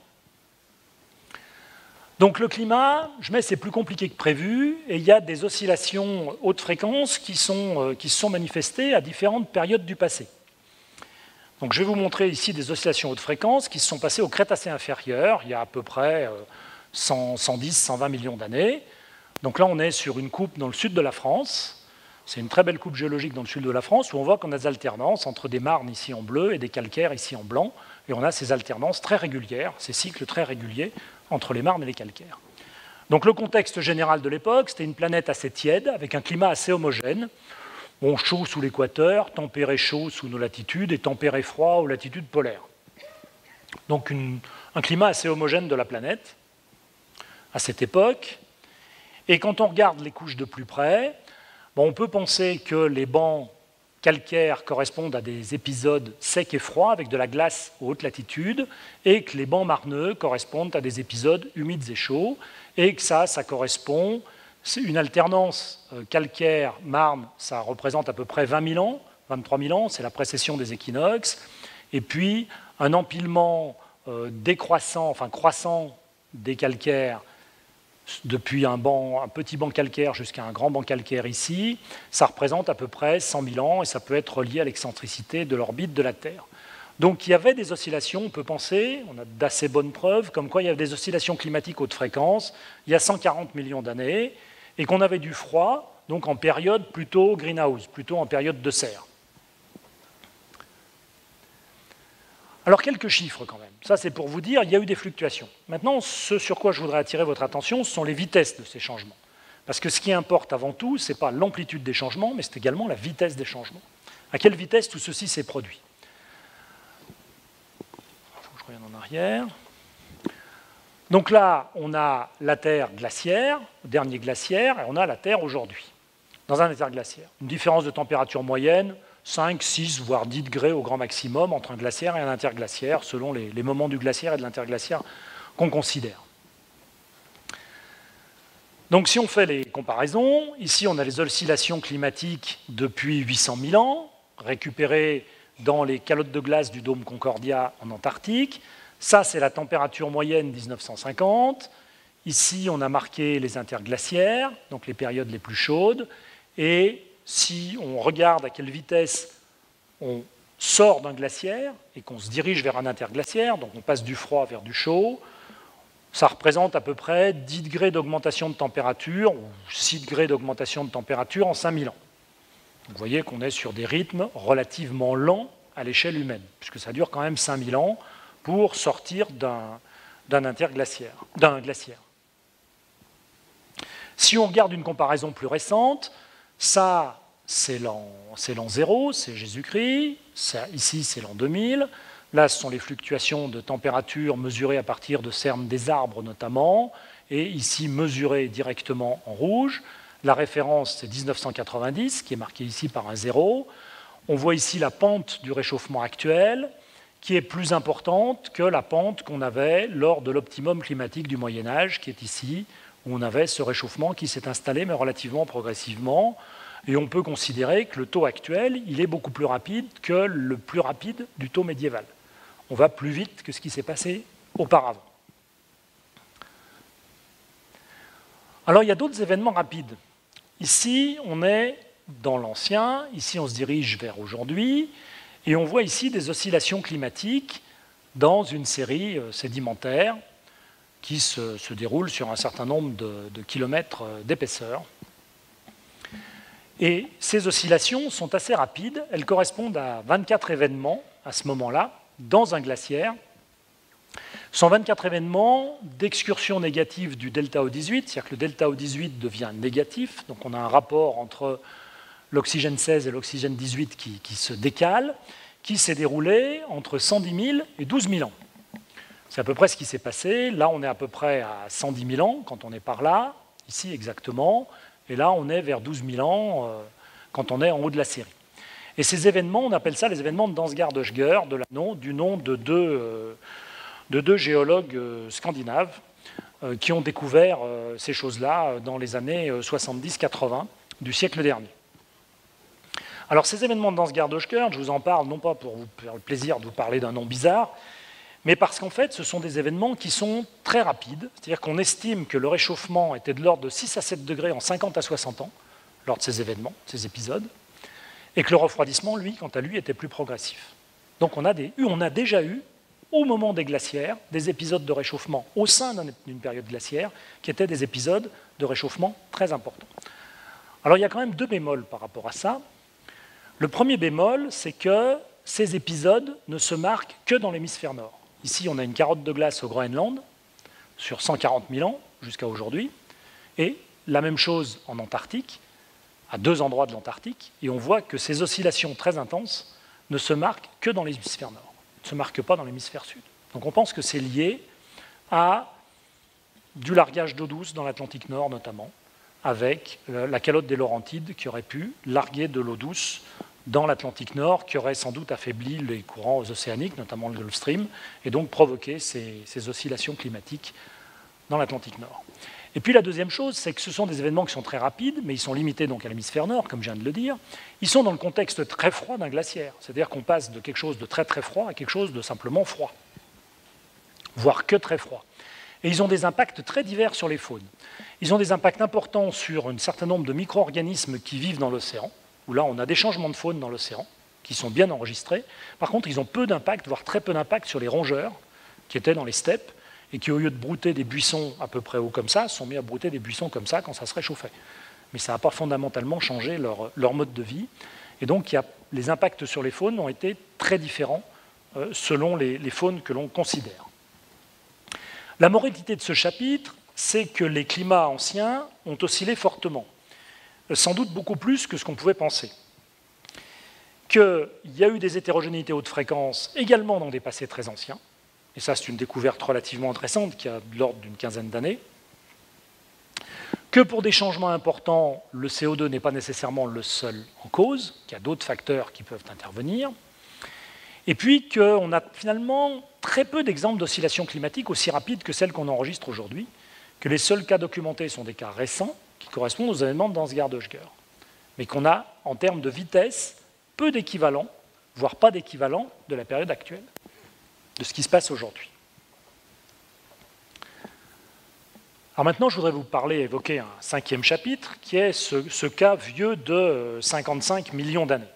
Donc le climat, je mets, c'est plus compliqué que prévu, et il y a des oscillations haute fréquence qui, sont, euh, sont manifestées à différentes périodes du passé. Donc je vais vous montrer ici des oscillations haute fréquence qui se sont passées au Crétacé inférieur, il y a à peu près 110, euh, 120 millions d'années. Donc là, on est sur une coupe dans le sud de la France. C'est une très belle coupe géologique dans le sud de la France où on voit qu'on a des alternances entre des marnes ici en bleu et des calcaires ici en blanc. Et on a ces alternances très régulières, ces cycles très réguliers entre les marnes et les calcaires. Donc le contexte général de l'époque, c'était une planète assez tiède, avec un climat assez homogène. On chaud sous l'équateur, tempéré chaud sous nos latitudes et tempéré froid aux latitudes polaires. Donc un climat assez homogène de la planète à cette époque. Et quand on regarde les couches de plus près, on peut penser que les bancs calcaires correspondent à des épisodes secs et froids avec de la glace aux hautes latitudes, et que les bancs marneux correspondent à des épisodes humides et chauds, et que ça, ça correspond, une alternance euh, calcaire-marne, ça représente à peu près 20 000 ans, 23 000 ans, c'est la précession des équinoxes, et puis un empilement euh, décroissant, enfin croissant des calcaires depuis un, petit banc calcaire jusqu'à un grand banc calcaire ici, ça représente à peu près 100 000 ans et ça peut être lié à l'excentricité de l'orbite de la Terre. Donc il y avait des oscillations, on peut penser, on a d'assez bonnes preuves, comme quoi il y avait des oscillations climatiques haute fréquence il y a 140 millions d'années, et qu'on avait du froid, donc en période plutôt greenhouse, plutôt en période de serre. Alors quelques chiffres quand même. Ça c'est pour vous dire, il y a eu des fluctuations. Maintenant, ce sur quoi je voudrais attirer votre attention, ce sont les vitesses de ces changements. Parce que ce qui importe avant tout, ce n'est pas l'amplitude des changements, mais c'est également la vitesse des changements. À quelle vitesse tout ceci s'est produit? Je reviens en arrière. Donc là, on a la Terre glaciaire, le dernier glaciaire, et on a la Terre aujourd'hui, dans un interglaciaire. Une différence de température moyenne 5, 6, voire 10 degrés au grand maximum entre un glaciaire et un interglaciaire, selon les, moments du glaciaire et de l'interglaciaire qu'on considère. Donc si on fait les comparaisons, ici on a les oscillations climatiques depuis 800 000 ans, récupérées dans les calottes de glace du dôme Concordia en Antarctique. Ça, c'est la température moyenne 1950. Ici, on a marqué les interglaciaires, donc les périodes les plus chaudes. Et si on regarde à quelle vitesse on sort d'un glaciaire et qu'on se dirige vers un interglaciaire, donc on passe du froid vers du chaud, ça représente à peu près 10 degrés d'augmentation de température ou 6 degrés d'augmentation de température en 5000 ans. Vous voyez qu'on est sur des rythmes relativement lents à l'échelle humaine, puisque ça dure quand même 5000 ans pour sortir d'un interglaciaire, d'un glaciaire. Si on regarde une comparaison plus récente, ça, c'est l'an 0, c'est Jésus-Christ, ici, c'est l'an 2000. Là, ce sont les fluctuations de température mesurées à partir de cernes des arbres notamment, et ici mesurées directement en rouge. La référence, c'est 1990, qui est marquée ici par un zéro. On voit ici la pente du réchauffement actuel, qui est plus importante que la pente qu'on avait lors de l'optimum climatique du Moyen Âge, qui est ici, on avait ce réchauffement qui s'est installé, mais relativement progressivement. Et on peut considérer que le taux actuel, il est beaucoup plus rapide que le plus rapide du taux médiéval. On va plus vite que ce qui s'est passé auparavant. Alors il y a d'autres événements rapides. Ici, on est dans l'ancien, ici on se dirige vers aujourd'hui, et on voit ici des oscillations climatiques dans une série euh, sédimentaire qui se, déroule sur un certain nombre de kilomètres euh, d'épaisseur. Et ces oscillations sont assez rapides, elles correspondent à 24 événements à ce moment-là, dans un glaciaire. Ce sont 24 événements d'excursion négative du delta O18, c'est-à-dire que le delta O18 devient négatif, donc on a un rapport entre l'oxygène 16 et l'oxygène 18 qui, qui, se décale, qui s'est déroulé entre 110 000 et 12 000 ans. C'est à peu près ce qui s'est passé. Là, on est à peu près à 110 000 ans quand on est par là, ici exactement. Et là, on est vers 12 000 ans euh, quand on est en haut de la série. Et ces événements, on appelle ça les événements de Dansgaard-Oeschger, du nom de deux, euh, géologues euh, scandinaves qui ont découvert ces choses-là dans les années 70-80 du siècle dernier. Alors ces événements de Dansgaard-Oeschger, je vous en parle non pas pour vous faire le plaisir de vous parler d'un nom bizarre, mais parce qu'en fait, ce sont des événements qui sont très rapides, c'est-à-dire qu'on estime que le réchauffement était de l'ordre de 6 à 7 degrés en 50 à 60 ans, lors de ces événements, ces épisodes, et que le refroidissement, lui, quant à lui, était plus progressif. Donc on a, déjà eu, au moment des glaciaires, des épisodes de réchauffement au sein d'une période glaciaire qui étaient des épisodes de réchauffement très importants. Alors il y a quand même deux bémols par rapport à ça. Le premier bémol, c'est que ces épisodes ne se marquent que dans l'hémisphère nord. Ici, on a une carotte de glace au Groenland, sur 140 000 ans jusqu'à aujourd'hui, et la même chose en Antarctique, à deux endroits de l'Antarctique, et on voit que ces oscillations très intenses ne se marquent que dans l'hémisphère nord, ne se marquent pas dans l'hémisphère sud. Donc on pense que c'est lié à du largage d'eau douce dans l'Atlantique Nord notamment, avec la calotte des Laurentides qui aurait pu larguer de l'eau douce dans l'Atlantique Nord qui aurait sans doute affaibli les courants océaniques, notamment le Gulf Stream, et donc provoqué ces, oscillations climatiques dans l'Atlantique Nord. Et puis la deuxième chose, c'est que ce sont des événements qui sont très rapides, mais ils sont limités donc à l'hémisphère nord, comme je viens de le dire. Ils sont dans le contexte très froid d'un glaciaire, c'est-à-dire qu'on passe de quelque chose de très très froid à quelque chose de simplement froid, voire que très froid. Et ils ont des impacts très divers sur les faunes. Ils ont des impacts importants sur un certain nombre de micro-organismes qui vivent dans l'océan, où là on a des changements de faune dans l'océan, qui sont bien enregistrés. Par contre, ils ont peu d'impact, voire très peu d'impact sur les rongeurs, qui étaient dans les steppes, et qui, au lieu de brouter des buissons à peu près hauts comme ça, sont mis à brouter des buissons comme ça quand ça se réchauffait. Mais ça n'a pas fondamentalement changé leur, mode de vie. Et donc, les impacts sur les faunes ont été très différents euh, selon les, les faunes que l'on considère. La moralité de ce chapitre, c'est que les climats anciens ont oscillé fortement sans doute beaucoup plus que ce qu'on pouvait penser. Qu'il y a eu des hétérogénéités haute fréquence également dans des passés très anciens, et ça c'est une découverte relativement intéressante qui a de l'ordre d'une quinzaine d'années, que pour des changements importants, le CO2 n'est pas nécessairement le seul en cause, qu'il y a d'autres facteurs qui peuvent intervenir, et puis qu'on a finalement très peu d'exemples d'oscillations climatiques aussi rapides que celles qu'on enregistre aujourd'hui, que les seuls cas documentés sont des cas récents, qui correspondent aux événements de Dansgaard-Oeschger, mais qu'on a, en termes de vitesse, peu d'équivalents, voire pas d'équivalent de la période actuelle, de ce qui se passe aujourd'hui. Alors maintenant, je voudrais vous parler, évoquer un cinquième chapitre, qui est ce, ce cas vieux de 55 millions d'années.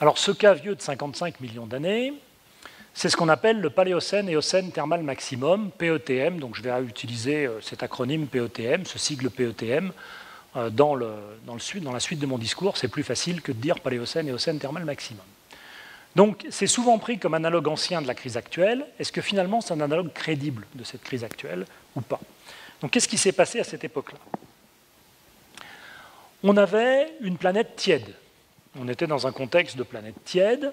Alors ce cas vieux de 55 millions d'années, c'est ce qu'on appelle le paléocène et ocène thermal maximum, PETM. Donc je vais utiliser euh, cet acronyme PETM, ce sigle PETM, euh, dans, le, dans, dans la suite de mon discours, c'est plus facile que de dire paléocène et ocène thermal maximum. Donc c'est souvent pris comme analogue ancien de la crise actuelle. Est-ce que finalement c'est un analogue crédible de cette crise actuelle ou pas? Donc qu'est-ce qui s'est passé à cette époque-là? On avait une planète tiède. On était dans un contexte de planète tiède,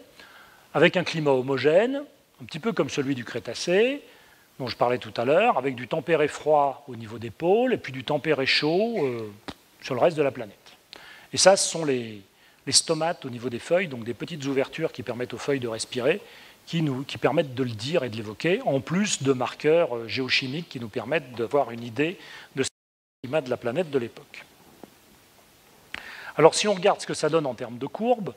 avec un climat homogène, un petit peu comme celui du Crétacé, dont je parlais tout à l'heure, avec du tempéré froid au niveau des pôles et puis du tempéré chaud euh, sur le reste de la planète. Et ça, ce sont les, stomates au niveau des feuilles, donc des petites ouvertures qui permettent aux feuilles de respirer, qui, nous, qui permettent de le dire et de l'évoquer, en plus de marqueurs euh, géochimiques qui nous permettent d'avoir une idée de ce climat de la planète de l'époque. Alors si on regarde ce que ça donne en termes de courbes,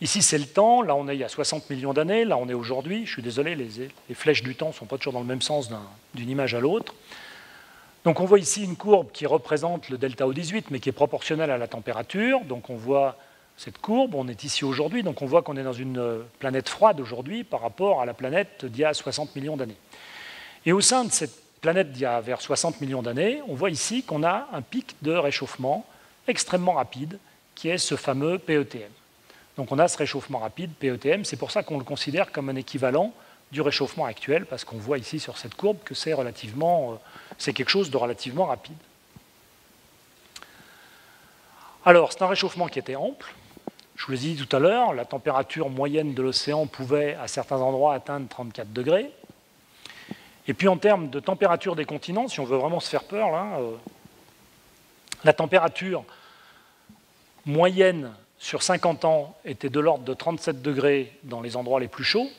ici c'est le temps, là on est il y a 60 millions d'années, là on est aujourd'hui, je suis désolé, les, flèches du temps ne sont pas toujours dans le même sens d'une image à l'autre. Donc on voit ici une courbe qui représente le delta O18, mais qui est proportionnelle à la température, donc on voit cette courbe. On est ici aujourd'hui, donc on voit qu'on est dans une euh, planète froide aujourd'hui par rapport à la planète d'il y a 60 millions d'années. Et au sein de cette planète d'il y a vers 60 millions d'années, on voit ici qu'on a un pic de réchauffement extrêmement rapide, qui est ce fameux PETM. Donc on a ce réchauffement rapide, PETM, c'est pour ça qu'on le considère comme un équivalent du réchauffement actuel, parce qu'on voit ici sur cette courbe que euh, c'est quelque chose de relativement rapide. Alors, c'est un réchauffement qui était ample, je vous l'ai dit tout à l'heure, la température moyenne de l'océan pouvait à certains endroits atteindre 34 degrés. Et puis en termes de température des continents, si on veut vraiment se faire peur, euh, la température moyenne sur 50 ans était de l'ordre de 37 degrés dans les endroits les plus chauds,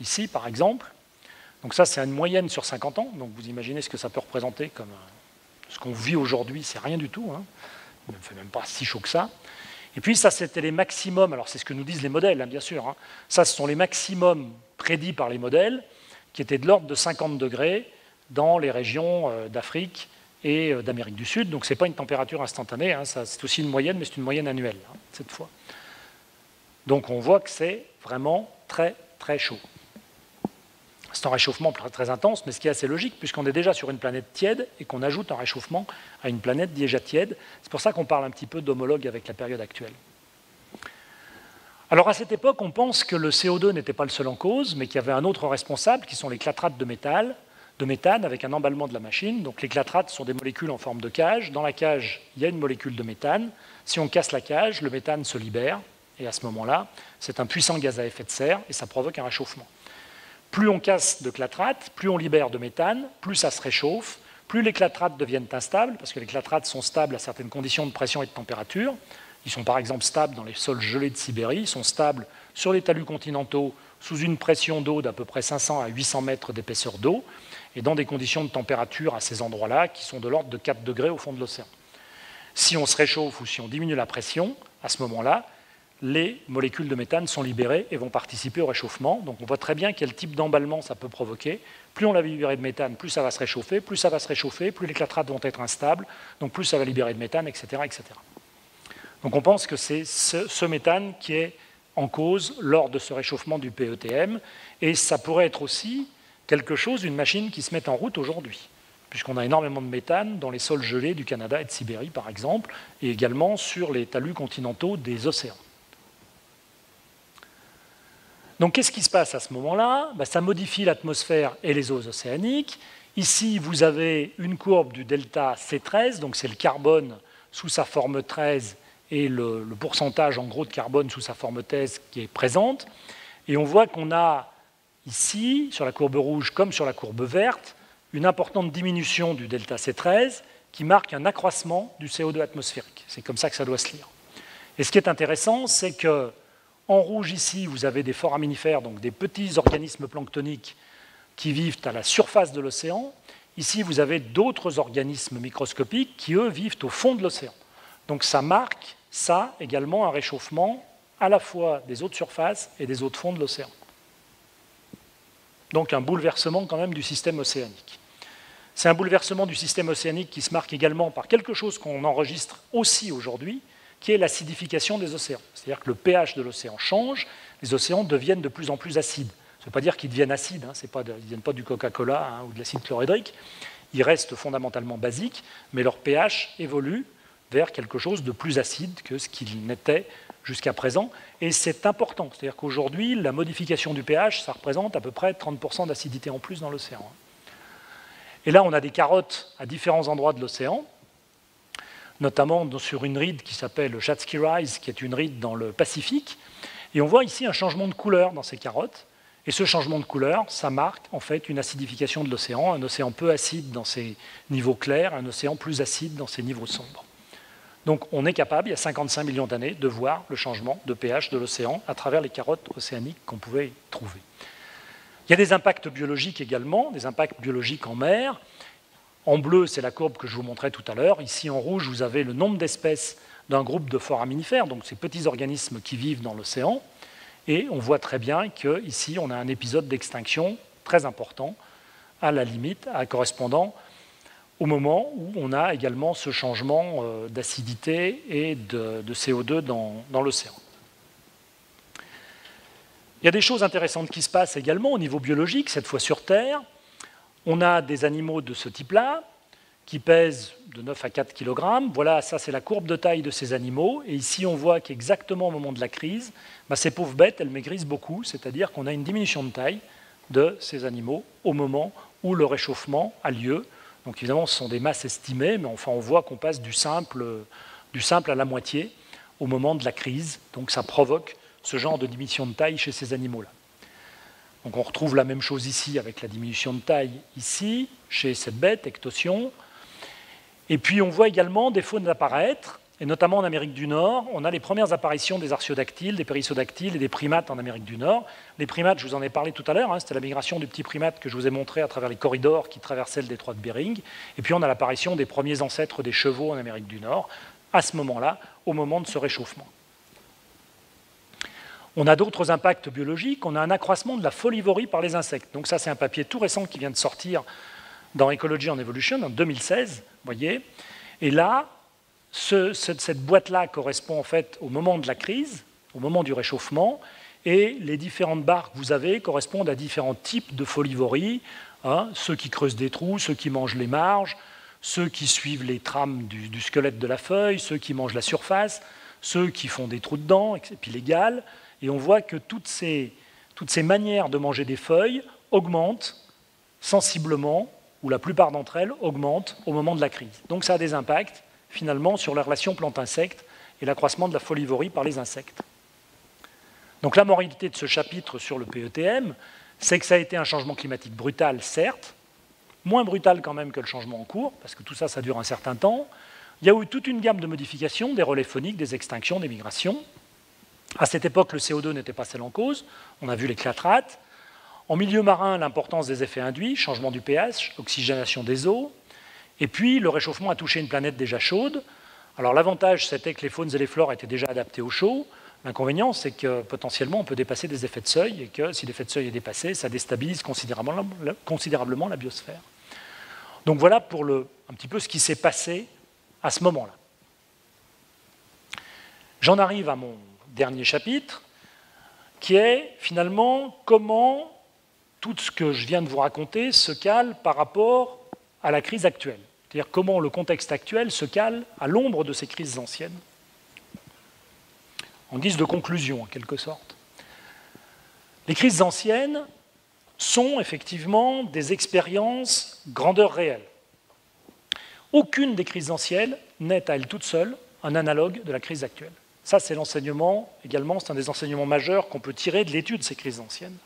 ici par exemple. Donc ça, c'est une moyenne sur 50 ans. Donc vous imaginez ce que ça peut représenter comme euh, ce qu'on vit aujourd'hui, c'est rien du tout. Hein. Il ne fait même pas si chaud que ça. Et puis ça, c'était les maximums, alors c'est ce que nous disent les modèles, hein, bien sûr. Hein. Ça, ce sont les maximums prédits par les modèles, qui étaient de l'ordre de 50 degrés dans les régions euh, d'Afrique et euh, d'Amérique du Sud. Donc ce n'est pas une température instantanée, hein, c'est aussi une moyenne, mais c'est une moyenne annuelle, cette fois. Donc on voit que c'est vraiment très très chaud. C'est un réchauffement très intense, mais ce qui est assez logique, puisqu'on est déjà sur une planète tiède et qu'on ajoute un réchauffement à une planète déjà tiède. C'est pour ça qu'on parle un petit peu d'homologue avec la période actuelle. Alors à cette époque, on pense que le CO2 n'était pas le seul en cause, mais qu'il y avait un autre responsable, qui sont les clatrates de métal, de méthane, avec un emballement de la machine. Donc les clatrates sont des molécules en forme de cage. Dans la cage, il y a une molécule de méthane. Si on casse la cage, le méthane se libère, et à ce moment-là, c'est un puissant gaz à effet de serre, et ça provoque un réchauffement. Plus on casse de clatrates, plus on libère de méthane, plus ça se réchauffe, plus les clatrates deviennent instables, parce que les clatrates sont stables à certaines conditions de pression et de température. Ils sont par exemple stables dans les sols gelés de Sibérie, ils sont stables sur les talus continentaux sous une pression d'eau d'à peu près 500 à 800 mètres d'épaisseur d'eau, et dans des conditions de température à ces endroits-là qui sont de l'ordre de 4 degrés au fond de l'océan. Si on se réchauffe ou si on diminue la pression, à ce moment-là, les molécules de méthane sont libérées et vont participer au réchauffement. Donc on voit très bien quel type d'emballement ça peut provoquer. Plus on va libérer de méthane, plus ça va se réchauffer, plus ça va se réchauffer, plus les clatrates vont être instables, donc plus ça va libérer de méthane, etc. etc. Donc on pense que c'est ce, méthane qui est en cause lors de ce réchauffement du PETM, et ça pourrait être aussi quelque chose, une machine qui se met en route aujourd'hui, puisqu'on a énormément de méthane dans les sols gelés du Canada et de Sibérie, par exemple, et également sur les talus continentaux des océans. Donc qu'est-ce qui se passe à ce moment-là? Ben, Ça modifie l'atmosphère et les eaux océaniques. Ici, vous avez une courbe du delta C13, donc c'est le carbone sous sa forme 13 et le, pourcentage en gros de carbone sous sa forme 13 qui est présente. Et on voit qu'on a ici, sur la courbe rouge comme sur la courbe verte, une importante diminution du delta C13 qui marque un accroissement du CO2 atmosphérique. C'est comme ça que ça doit se lire. Et ce qui est intéressant, c'est que en rouge ici, vous avez des foraminifères, donc des petits organismes planctoniques qui vivent à la surface de l'océan. Ici, vous avez d'autres organismes microscopiques qui, eux, vivent au fond de l'océan. Donc ça marque, ça, également, un réchauffement à la fois des eaux de surface et des eaux de fond de l'océan. Donc un bouleversement quand même du système océanique. C'est un bouleversement du système océanique qui se marque également par quelque chose qu'on enregistre aussi aujourd'hui, qui est l'acidification des océans. C'est-à-dire que le pH de l'océan change, les océans deviennent de plus en plus acides. Ça ne veut pas dire qu'ils deviennent acides, hein, pas ils ne viennent pas du Coca-Cola hein, ou de l'acide chlorhydrique, ils restent fondamentalement basiques, mais leur pH évolue vers quelque chose de plus acide que ce qu'il n'était jusqu'à présent. Et c'est important. C'est-à-dire qu'aujourd'hui, la modification du pH, ça représente à peu près 30% d'acidité en plus dans l'océan. Et là, on a des carottes à différents endroits de l'océan, notamment sur une ride qui s'appelle Shatsky Rise, qui est une ride dans le Pacifique. Et on voit ici un changement de couleur dans ces carottes. Et ce changement de couleur, ça marque en fait une acidification de l'océan, un océan peu acide dans ses niveaux clairs, un océan plus acide dans ses niveaux sombres. Donc on est capable, il y a 55 millions d'années, de voir le changement de pH de l'océan à travers les carottes océaniques qu'on pouvait trouver. Il y a des impacts biologiques également, des impacts biologiques en mer. En bleu, c'est la courbe que je vous montrais tout à l'heure. Ici, en rouge, vous avez le nombre d'espèces d'un groupe de foraminifères, donc ces petits organismes qui vivent dans l'océan. Et on voit très bien qu'ici, on a un épisode d'extinction très important, à la limite, à correspondant au moment où on a également ce changement euh, d'acidité et de, CO2 dans, l'océan. Il y a des choses intéressantes qui se passent également au niveau biologique, cette fois sur Terre. On a des animaux de ce type-là qui pèsent de 9 à 4 kg. Voilà, ça c'est la courbe de taille de ces animaux. Et ici, on voit qu'exactement au moment de la crise, bah, ces pauvres bêtes, elles maigrissent beaucoup, c'est-à-dire qu'on a une diminution de taille de ces animaux au moment où le réchauffement a lieu donc évidemment, ce sont des masses estimées, mais enfin on voit qu'on passe du simple, du simple à la moitié au moment de la crise. Donc ça provoque ce genre de diminution de taille chez ces animaux-là. Donc on retrouve la même chose ici avec la diminution de taille ici, chez cette bête, Ectosion. Et puis on voit également des faunes apparaître et notamment en Amérique du Nord, on a les premières apparitions des artiodactyles, des périssodactyles et des primates en Amérique du Nord. Les primates, je vous en ai parlé tout à l'heure, hein, c'était la migration du petit primate que je vous ai montré à travers les corridors qui traversaient le détroit de Bering. Et puis on a l'apparition des premiers ancêtres des chevaux en Amérique du Nord, à ce moment-là, au moment de ce réchauffement. On a d'autres impacts biologiques, on a un accroissement de la folivorie par les insectes. Donc ça, c'est un papier tout récent qui vient de sortir dans Ecology and Evolution en 2016, voyez. Et là, cette, boîte-là correspond en fait au moment de la crise, au moment du réchauffement, et les différentes barres que vous avez correspondent à différents types de folivories, hein, ceux qui creusent des trous, ceux qui mangent les marges, ceux qui suivent les trames du, squelette de la feuille, ceux qui mangent la surface, ceux qui font des trous dedans, et puis les gales, et on voit que toutes ces, toutes ces manières de manger des feuilles augmentent sensiblement, ou la plupart d'entre elles augmentent au moment de la crise. Donc ça a des impacts finalement sur la relation plante-insecte et l'accroissement de la folivorie par les insectes. Donc la moralité de ce chapitre sur le PETM, c'est que ça a été un changement climatique brutal, certes, moins brutal quand même que le changement en cours, parce que tout ça, ça dure un certain temps. Il y a eu toute une gamme de modifications, des relais phoniques, des extinctions, des migrations. À cette époque, le CO2 n'était pas celle en cause. On a vu les clatrates. En milieu marin, l'importance des effets induits, changement du pH, oxygénation des eaux, et puis, le réchauffement a touché une planète déjà chaude. Alors, l'avantage, c'était que les faunes et les flores étaient déjà adaptées au chaud. L'inconvénient, c'est que potentiellement, on peut dépasser des effets de seuil et que si l'effet de seuil est dépassé, ça déstabilise considérablement la biosphère. Donc voilà pour le, un petit peu ce qui s'est passé à ce moment-là. J'en arrive à mon dernier chapitre, qui est finalement comment tout ce que je viens de vous raconter se cale par rapport à la crise actuelle. C'est-à-dire comment le contexte actuel se cale à l'ombre de ces crises anciennes, en guise de conclusion en quelque sorte. Les crises anciennes sont effectivement des expériences grandeur réelle. Aucune des crises anciennes n'est à elle toute seule un analogue de la crise actuelle. Ça, c'est l'enseignement également, c'est un des enseignements majeurs qu'on peut tirer de l'étude de ces crises anciennes.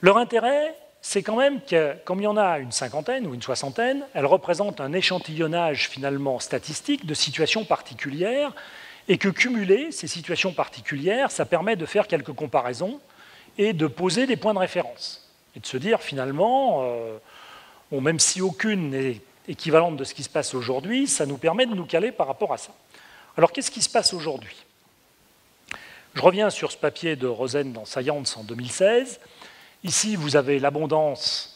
Leur intérêt, c'est quand même que, comme il y en a une cinquantaine ou une soixantaine, elles représentent un échantillonnage finalement statistique de situations particulières, et que cumuler ces situations particulières, ça permet de faire quelques comparaisons et de poser des points de référence. Et de se dire finalement, euh, même si aucune n'est équivalente de ce qui se passe aujourd'hui, ça nous permet de nous caler par rapport à ça. Alors qu'est-ce qui se passe aujourd'hui? Je reviens sur ce papier de Rosen dans Science en 2016. Ici, vous avez l'abondance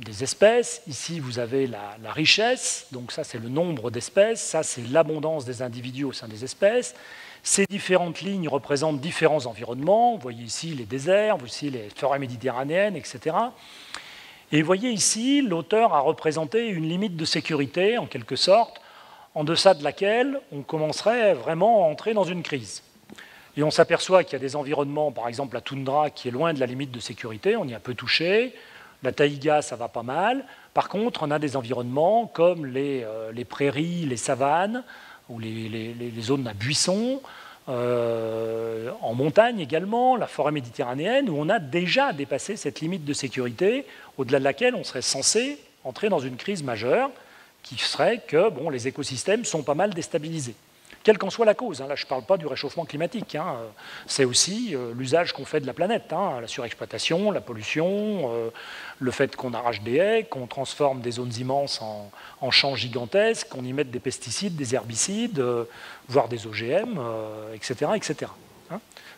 des espèces, ici vous avez la, richesse, donc ça c'est le nombre d'espèces, ça c'est l'abondance des individus au sein des espèces. Ces différentes lignes représentent différents environnements, vous voyez ici les déserts, vous voyez les forêts méditerranéennes, etc. Et vous voyez ici, l'auteur a représenté une limite de sécurité, en quelque sorte, en deçà de laquelle on commencerait vraiment à entrer dans une crise. Et on s'aperçoit qu'il y a des environnements, par exemple la toundra, qui est loin de la limite de sécurité, on y a peu touché. La taïga, ça va pas mal. Par contre, on a des environnements comme les, euh, prairies, les savanes, ou les, zones à buissons, euh, en montagne également, la forêt méditerranéenne, où on a déjà dépassé cette limite de sécurité, au-delà de laquelle on serait censé entrer dans une crise majeure, qui serait que bon, les écosystèmes sont pas mal déstabilisés quelle qu'en soit la cause. Hein. Là, je ne parle pas du réchauffement climatique. Hein. C'est aussi euh, l'usage qu'on fait de la planète, hein. la surexploitation, la pollution, euh, le fait qu'on arrache des haies, qu'on transforme des zones immenses en, champs gigantesques, qu'on y mette des pesticides, des herbicides, euh, voire des OGM, etc. etc.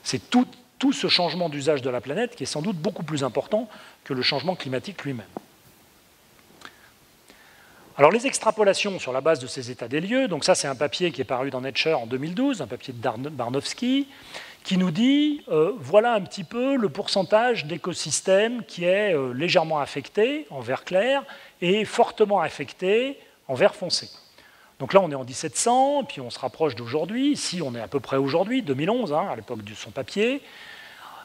C'est tout, tout ce changement d'usage de la planète qui est sans doute beaucoup plus important que le changement climatique lui-même. Alors les extrapolations sur la base de ces états des lieux, donc ça c'est un papier qui est paru dans Nature en 2012, un papier de Barnowski, qui nous dit euh, voilà un petit peu le pourcentage d'écosystèmes qui est euh, légèrement affecté en vert clair et fortement affecté en vert foncé. Donc là on est en 1700, puis on se rapproche d'aujourd'hui, ici on est à peu près aujourd'hui, 2011, hein, à l'époque de son papier.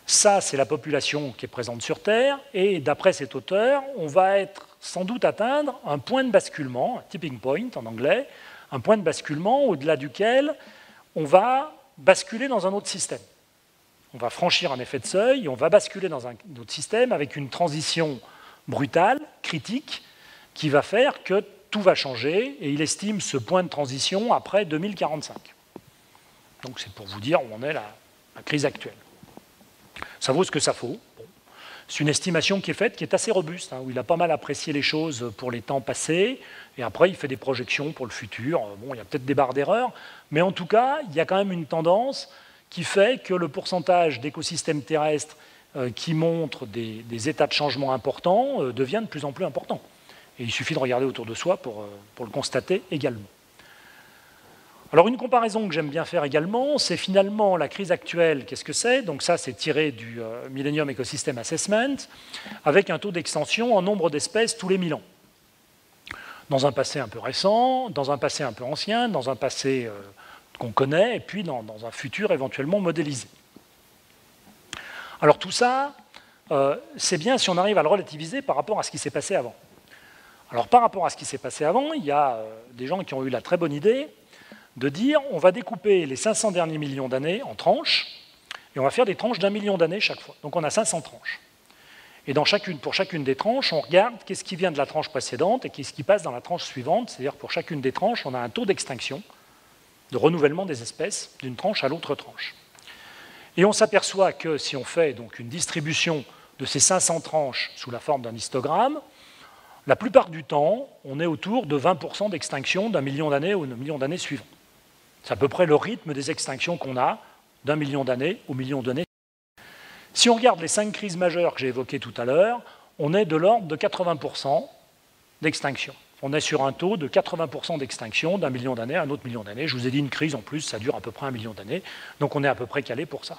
Ça c'est la population qui est présente sur Terre, et d'après cet auteur, on va être sans doute atteindre un point de basculement, un tipping point en anglais, un point de basculement au-delà duquel on va basculer dans un autre système. On va franchir un effet de seuil on va basculer dans un autre système avec une transition brutale, critique, qui va faire que tout va changer et il estime ce point de transition après 2045. Donc c'est pour vous dire où on est la, la crise actuelle. Ça vaut ce que ça faut. C'est une estimation qui est faite, qui est assez robuste, hein, où il a pas mal apprécié les choses pour les temps passés, et après il fait des projections pour le futur. Bon, il y a peut-être des barres d'erreur, mais en tout cas, il y a quand même une tendance qui fait que le pourcentage d'écosystèmes terrestres euh, qui montrent des, états de changement importants euh, devient de plus en plus important. Et il suffit de regarder autour de soi euh, pour le constater également. Alors une comparaison que j'aime bien faire également, c'est finalement la crise actuelle, qu'est-ce que c'est? Donc ça, c'est tiré du euh, Millennium Ecosystem Assessment, avec un taux d'extension en nombre d'espèces tous les 1000 ans. Dans un passé un peu récent, dans un passé un peu ancien, dans un passé euh, qu'on connaît, et puis dans, un futur éventuellement modélisé. Alors tout ça, euh, c'est bien si on arrive à le relativiser par rapport à ce qui s'est passé avant. Alors par rapport à ce qui s'est passé avant, il y a des gens qui ont eu la très bonne idée de dire on va découper les 500 derniers millions d'années en tranches, et on va faire des tranches d'un million d'années chaque fois. Donc on a 500 tranches. Et dans chacune, pour chacune des tranches, on regarde qu'est-ce qui vient de la tranche précédente et qu'est-ce qui passe dans la tranche suivante. C'est-à-dire pour chacune des tranches, on a un taux d'extinction, de renouvellement des espèces d'une tranche à l'autre tranche. Et on s'aperçoit que si on fait donc une distribution de ces 500 tranches sous la forme d'un histogramme, la plupart du temps, on est autour de 20% d'extinction d'un million d'années ou d'un million d'années suivantes. C'est à peu près le rythme des extinctions qu'on a d'un million d'années au million d'années. Si on regarde les cinq crises majeures que j'ai évoquées tout à l'heure, on est de l'ordre de 80% d'extinction. On est sur un taux de 80% d'extinction d'un million d'années à un autre million d'années. Je vous ai dit une crise en plus, ça dure à peu près un million d'années, donc on est à peu près calé pour ça.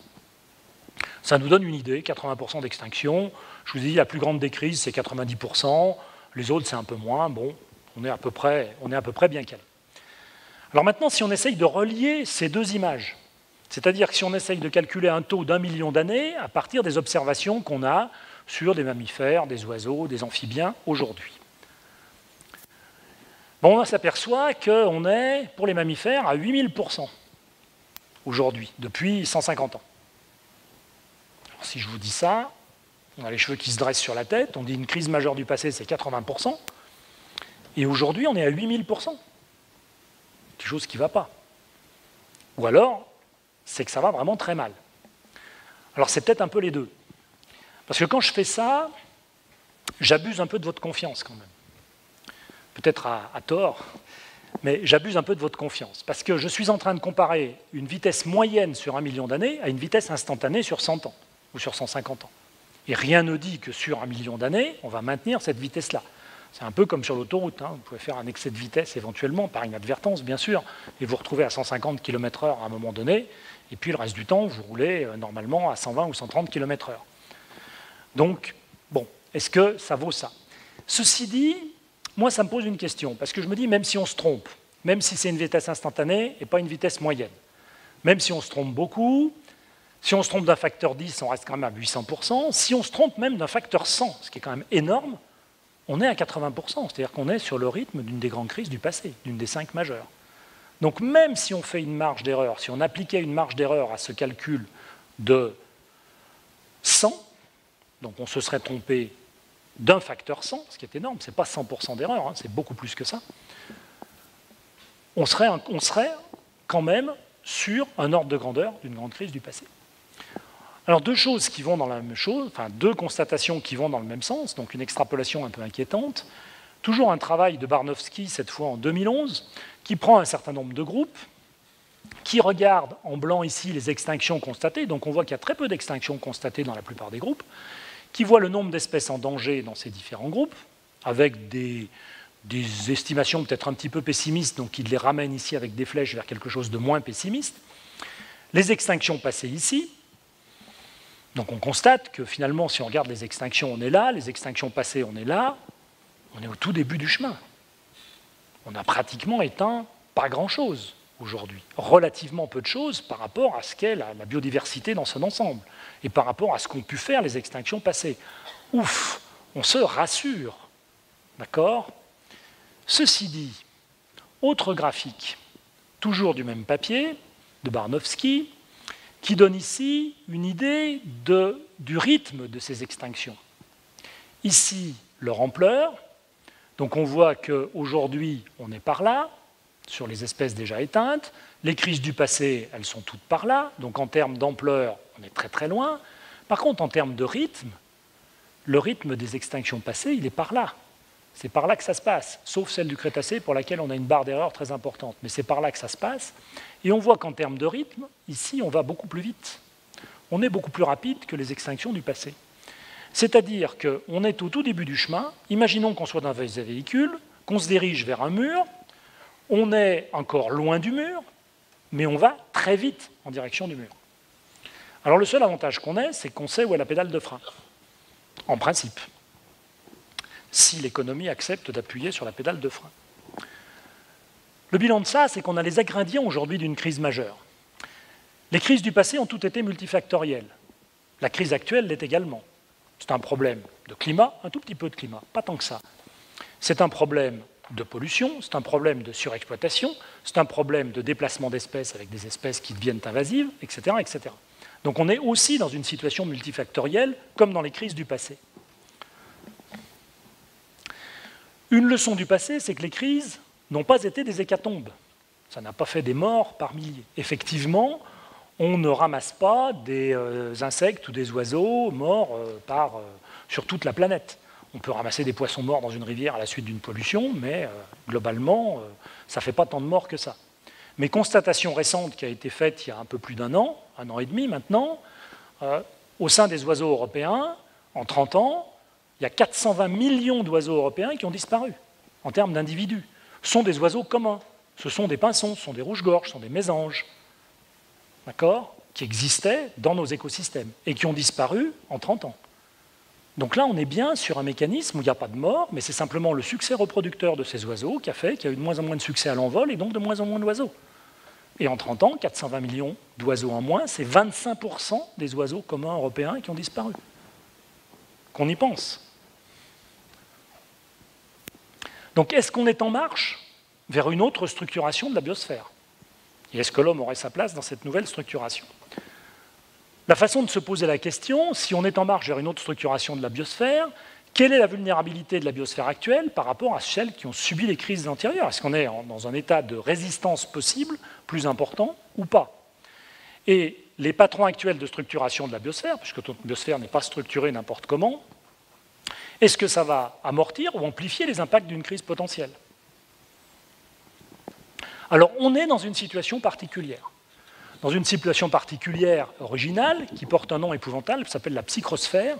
Ça nous donne une idée, 80% d'extinction. Je vous ai dit, la plus grande des crises, c'est 90%, les autres, c'est un peu moins. Bon, on est à peu près, on est à peu près bien calé. Alors maintenant, si on essaye de relier ces deux images, c'est-à-dire que si on essaye de calculer un taux d'un million d'années à partir des observations qu'on a sur des mammifères, des oiseaux, des amphibiens aujourd'hui. Bon, on s'aperçoit qu'on est, pour les mammifères, à 8000% aujourd'hui, depuis 150 ans. Alors, si je vous dis ça, on a les cheveux qui se dressent sur la tête, on dit une crise majeure du passé, c'est 80%, et aujourd'hui, on est à 8000% quelque chose qui ne va pas. Ou alors, c'est que ça va vraiment très mal. Alors c'est peut-être un peu les deux. Parce que quand je fais ça, j'abuse un peu de votre confiance quand même. Peut-être à, tort, mais j'abuse un peu de votre confiance. Parce que je suis en train de comparer une vitesse moyenne sur un million d'années à une vitesse instantanée sur 100 ans ou sur 150 ans. Et rien ne dit que sur un million d'années, on va maintenir cette vitesse-là. C'est un peu comme sur l'autoroute. Hein. Vous pouvez faire un excès de vitesse éventuellement, par inadvertance bien sûr, et vous retrouvez à 150 km/h à un moment donné, et puis le reste du temps, vous roulez euh, normalement à 120 ou 130 km/h. Donc, bon, est-ce que ça vaut ça? Ceci dit, moi, ça me pose une question, parce que je me dis, même si on se trompe, même si c'est une vitesse instantanée et pas une vitesse moyenne. Même si on se trompe beaucoup, si on se trompe d'un facteur 10, on reste quand même à 800%. Si on se trompe même d'un facteur 100, ce qui est quand même énorme, on est à 80%. C'est-à-dire qu'on est sur le rythme d'une des grandes crises du passé, d'une des cinq majeures. Donc même si on fait une marge d'erreur, si on appliquait une marge d'erreur à ce calcul de 100, donc on se serait trompé d'un facteur 100, ce qui est énorme, ce n'est pas 100% d'erreur, hein, c'est beaucoup plus que ça, on serait, on serait quand même sur un ordre de grandeur d'une grande crise du passé. Alors deux choses qui vont dans la même chose, enfin deux constatations qui vont dans le même sens, donc une extrapolation un peu inquiétante. Toujours un travail de Barnowski, cette fois en 2011, qui prend un certain nombre de groupes, qui regarde en blanc ici les extinctions constatées, donc on voit qu'il y a très peu d'extinctions constatées dans la plupart des groupes, qui voit le nombre d'espèces en danger dans ces différents groupes, avec des, des estimations peut-être un petit peu pessimistes, donc il les ramène ici avec des flèches vers quelque chose de moins pessimiste. Les extinctions passées ici. Donc on constate que finalement, si on regarde les extinctions, on est là, les extinctions passées, on est là, on est au tout début du chemin. On a pratiquement éteint pas grand-chose aujourd'hui, relativement peu de choses par rapport à ce qu'est la, la, biodiversité dans son ensemble, et par rapport à ce qu'ont pu faire les extinctions passées. Ouf, on se rassure, d'accord? Ceci dit, autre graphique, toujours du même papier, de Barnowski, qui donne ici une idée du rythme de ces extinctions. Ici, leur ampleur. Donc on voit qu'aujourd'hui, on est par là, sur les espèces déjà éteintes. Les crises du passé, elles sont toutes par là. Donc en termes d'ampleur, on est très très loin. Par contre, en termes de rythme, le rythme des extinctions passées, il est par là. C'est par là que ça se passe, sauf celle du Crétacé pour laquelle on a une barre d'erreur très importante. Mais c'est par là que ça se passe. Et on voit qu'en termes de rythme, ici, on va beaucoup plus vite. On est beaucoup plus rapide que les extinctions du passé. C'est-à-dire qu'on est au tout début du chemin. Imaginons qu'on soit dans un véhicule, qu'on se dirige vers un mur. On est encore loin du mur, mais on va très vite en direction du mur. Alors le seul avantage qu'on ait, c'est qu'on sait où est la pédale de frein, en principe si l'économie accepte d'appuyer sur la pédale de frein. Le bilan de ça, c'est qu'on a les ingrédients aujourd'hui d'une crise majeure. Les crises du passé ont toutes été multifactorielles. La crise actuelle l'est également. C'est un problème de climat, un tout petit peu de climat, pas tant que ça. C'est un problème de pollution, c'est un problème de surexploitation, c'est un problème de déplacement d'espèces avec des espèces qui deviennent invasives, etc., etc. Donc on est aussi dans une situation multifactorielle, comme dans les crises du passé. Une leçon du passé, c'est que les crises n'ont pas été des hécatombes. Ça n'a pas fait des morts par milliers. Effectivement, on ne ramasse pas des euh, insectes ou des oiseaux morts euh, euh, sur toute la planète. On peut ramasser des poissons morts dans une rivière à la suite d'une pollution, mais globalement, ça ne fait pas tant de morts que ça. Mais constatation récente qui a été faite il y a un peu plus d'un an, un an et demi maintenant, au sein des oiseaux européens, en 30 ans, il y a 420 millions d'oiseaux européens qui ont disparu en termes d'individus. Ce sont des oiseaux communs. Ce sont des pinsons, ce sont des rouges-gorges, ce sont des mésanges, d'accord Qui existaient dans nos écosystèmes et qui ont disparu en 30 ans. Donc là, on est bien sur un mécanisme où il n'y a pas de mort, mais c'est simplement le succès reproducteur de ces oiseaux qui a fait qu'il y a eu de moins en moins de succès à l'envol et donc de moins en moins d'oiseaux. Et en 30 ans, 420 millions d'oiseaux en moins, c'est 25% des oiseaux communs européens qui ont disparu. Qu'on y pense. Donc est-ce qu'on est en marche vers une autre structuration de la biosphère? Et est-ce que l'homme aurait sa place dans cette nouvelle structuration? La façon de se poser la question, si on est en marche vers une autre structuration de la biosphère, quelle est la vulnérabilité de la biosphère actuelle par rapport à celles qui ont subi les crises antérieures? Est-ce qu'on est dans un état de résistance possible, plus important ou pas? Et les patrons actuels de structuration de la biosphère, puisque notre biosphère n'est pas structurée n'importe comment, est-ce que ça va amortir ou amplifier les impacts d'une crise potentielle? Alors, on est dans une situation particulière. Dans une situation particulière originale, qui porte un nom épouvantable, qui s'appelle la psychrosphère.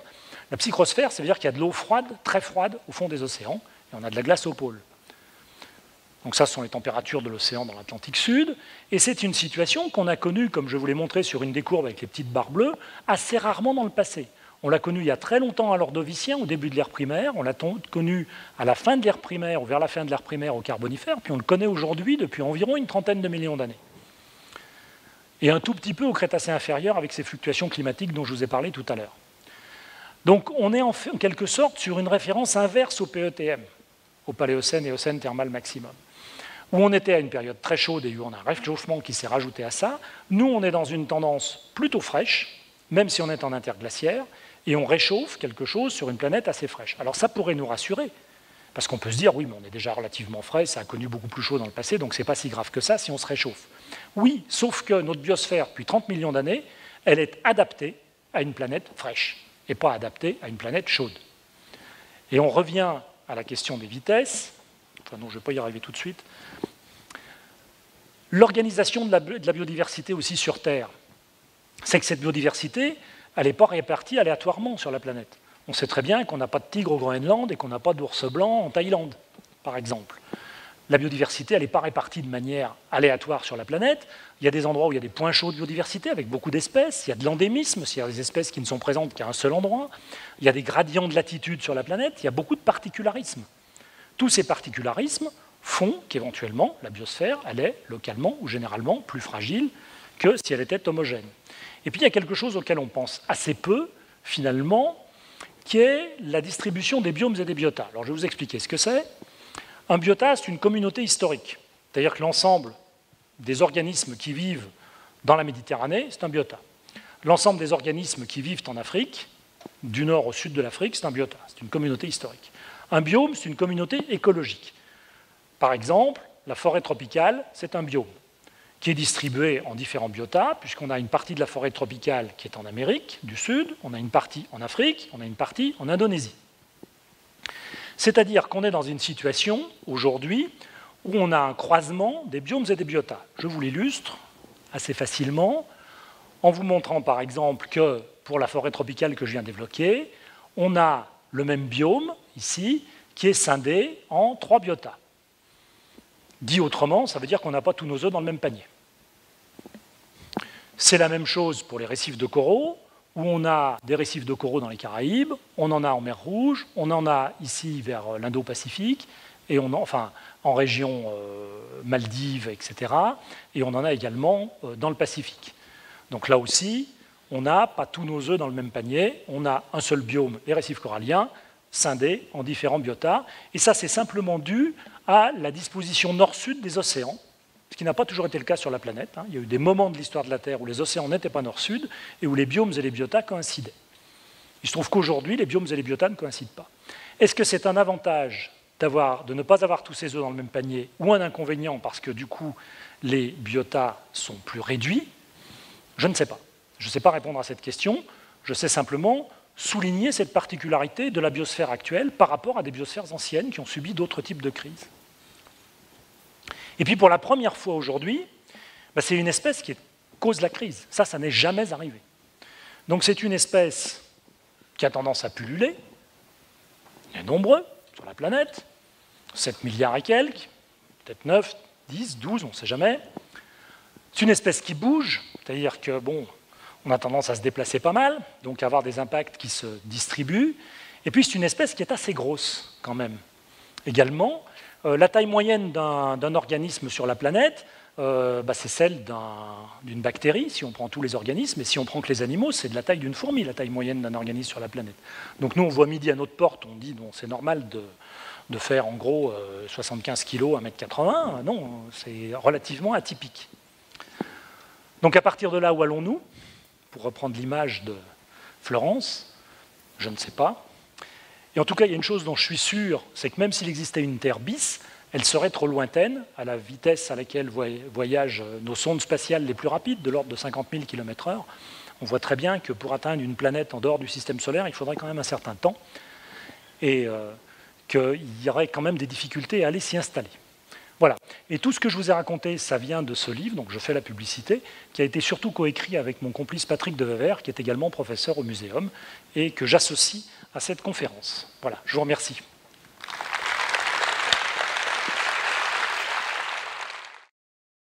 La psychrosphère, ça veut dire qu'il y a de l'eau froide, très froide, au fond des océans, et on a de la glace au pôle. Donc ça, ce sont les températures de l'océan dans l'Atlantique Sud. Et c'est une situation qu'on a connue, comme je vous l'ai montré sur une des courbes avec les petites barres bleues, assez rarement dans le passé. On l'a connu il y a très longtemps à l'ordovicien, au début de l'ère primaire. On l'a connu à la fin de l'ère primaire ou vers la fin de l'ère primaire au carbonifère. Puis on le connaît aujourd'hui depuis environ une trentaine de millions d'années. Et un tout petit peu au Crétacé inférieur avec ces fluctuations climatiques dont je vous ai parlé tout à l'heure. Donc on est en, quelque sorte sur une référence inverse au PETM, au Paléocène et au Cène thermal maximum où on était à une période très chaude et où on a un réchauffement qui s'est rajouté à ça. Nous, on est dans une tendance plutôt fraîche, même si on est en interglaciaire, et on réchauffe quelque chose sur une planète assez fraîche. Alors ça pourrait nous rassurer, parce qu'on peut se dire, oui, mais on est déjà relativement frais, ça a connu beaucoup plus chaud dans le passé, donc ce n'est pas si grave que ça si on se réchauffe. Oui, sauf que notre biosphère, depuis 30 millions d'années, elle est adaptée à une planète fraîche, et pas adaptée à une planète chaude. Et on revient à la question des vitesses, enfin non, je ne vais pas y arriver tout de suite, L'organisation de, la biodiversité aussi sur Terre, c'est que cette biodiversité, elle n'est pas répartie aléatoirement sur la planète. On sait très bien qu'on n'a pas de tigre au Groenland et qu'on n'a pas d'ours blanc en Thaïlande, par exemple. La biodiversité, n'est pas répartie de manière aléatoire sur la planète. Il y a des endroits où il y a des points chauds de biodiversité avec beaucoup d'espèces. Il y a de l'endémisme, c'est-à-dire des espèces qui ne sont présentes qu'à un seul endroit. Il y a des gradients de latitude sur la planète. Il y a beaucoup de particularismes. Tous ces particularismes, font qu'éventuellement, la biosphère, elle est localement ou généralement plus fragile que si elle était homogène. Et puis il y a quelque chose auquel on pense assez peu, finalement, qui est la distribution des biomes et des biotas. Alors je vais vous expliquer ce que c'est. Un biota, c'est une communauté historique. C'est-à-dire que l'ensemble des organismes qui vivent dans la Méditerranée, c'est un biota. L'ensemble des organismes qui vivent en Afrique, du nord au sud de l'Afrique, c'est un biota. C'est une communauté historique. Un biome, c'est une communauté écologique. Par exemple, la forêt tropicale, c'est un biome qui est distribué en différents biotas, puisqu'on a une partie de la forêt tropicale qui est en Amérique du Sud, on a une partie en Afrique, on a une partie en Indonésie. C'est-à-dire qu'on est dans une situation aujourd'hui où on a un croisement des biomes et des biotas. Je vous l'illustre assez facilement en vous montrant par exemple que pour la forêt tropicale que je viens d'évoquer, on a le même biome ici qui est scindé en trois biotas. Dit autrement, ça veut dire qu'on n'a pas tous nos œufs dans le même panier. C'est la même chose pour les récifs de coraux, où on a des récifs de coraux dans les Caraïbes, on en a en mer Rouge, on en a ici vers l'Indo-Pacifique, et on enfin en région euh, Maldives, etc. Et on en a également euh, dans le Pacifique. Donc là aussi, on n'a pas tous nos œufs dans le même panier, on a un seul biome, les récifs coralliens, scindés en différents biotas, et ça c'est simplement dû à la disposition nord-sud des océans, ce qui n'a pas toujours été le cas sur la planète. Hein. Il y a eu des moments de l'histoire de la Terre où les océans n'étaient pas nord-sud et où les biomes et les biotas coïncidaient. Il se trouve qu'aujourd'hui, les biomes et les biotas ne coïncident pas. Est-ce que c'est un avantage de ne pas avoir tous ces œufs dans le même panier ou un inconvénient parce que du coup, les biotas sont plus réduits? Je ne sais pas. Je ne sais pas répondre à cette question. Je sais simplement souligner cette particularité de la biosphère actuelle par rapport à des biosphères anciennes qui ont subi d'autres types de crises. Et puis pour la première fois aujourd'hui, bah, c'est une espèce qui cause la crise. Ça, ça n'est jamais arrivé. Donc c'est une espèce qui a tendance à pulluler. Il y a nombreux sur la planète, 7 milliards et quelques, peut-être 9, 10, 12, on ne sait jamais. C'est une espèce qui bouge, c'est-à-dire que, bon, on a tendance à se déplacer pas mal, donc à avoir des impacts qui se distribuent. Et puis c'est une espèce qui est assez grosse quand même. Également, euh, la taille moyenne d'un organisme sur la planète, euh, bah, c'est celle d'une bactérie, si on prend tous les organismes, et si on prend que les animaux, c'est de la taille d'une fourmi, la taille moyenne d'un organisme sur la planète. Donc nous, on voit midi à notre porte, on dit, bon, c'est normal de, faire en gros 75 kg à 1m80. Non, c'est relativement atypique. Donc à partir de là, où allons-nous? Pour reprendre l'image de Florence, je ne sais pas. Et en tout cas, il y a une chose dont je suis sûr, c'est que même s'il existait une Terre bis, elle serait trop lointaine à la vitesse à laquelle voyagent nos sondes spatiales les plus rapides, de l'ordre de 50 000 km/h. On voit très bien que pour atteindre une planète en dehors du système solaire, il faudrait quand même un certain temps et euh, qu'il y aurait quand même des difficultés à aller s'y installer. Voilà. Et tout ce que je vous ai raconté, ça vient de ce livre, donc je fais la publicité, qui a été surtout coécrit avec mon complice Patrick Devever, qui est également professeur au muséum, et que j'associe à cette conférence. Voilà, je vous remercie.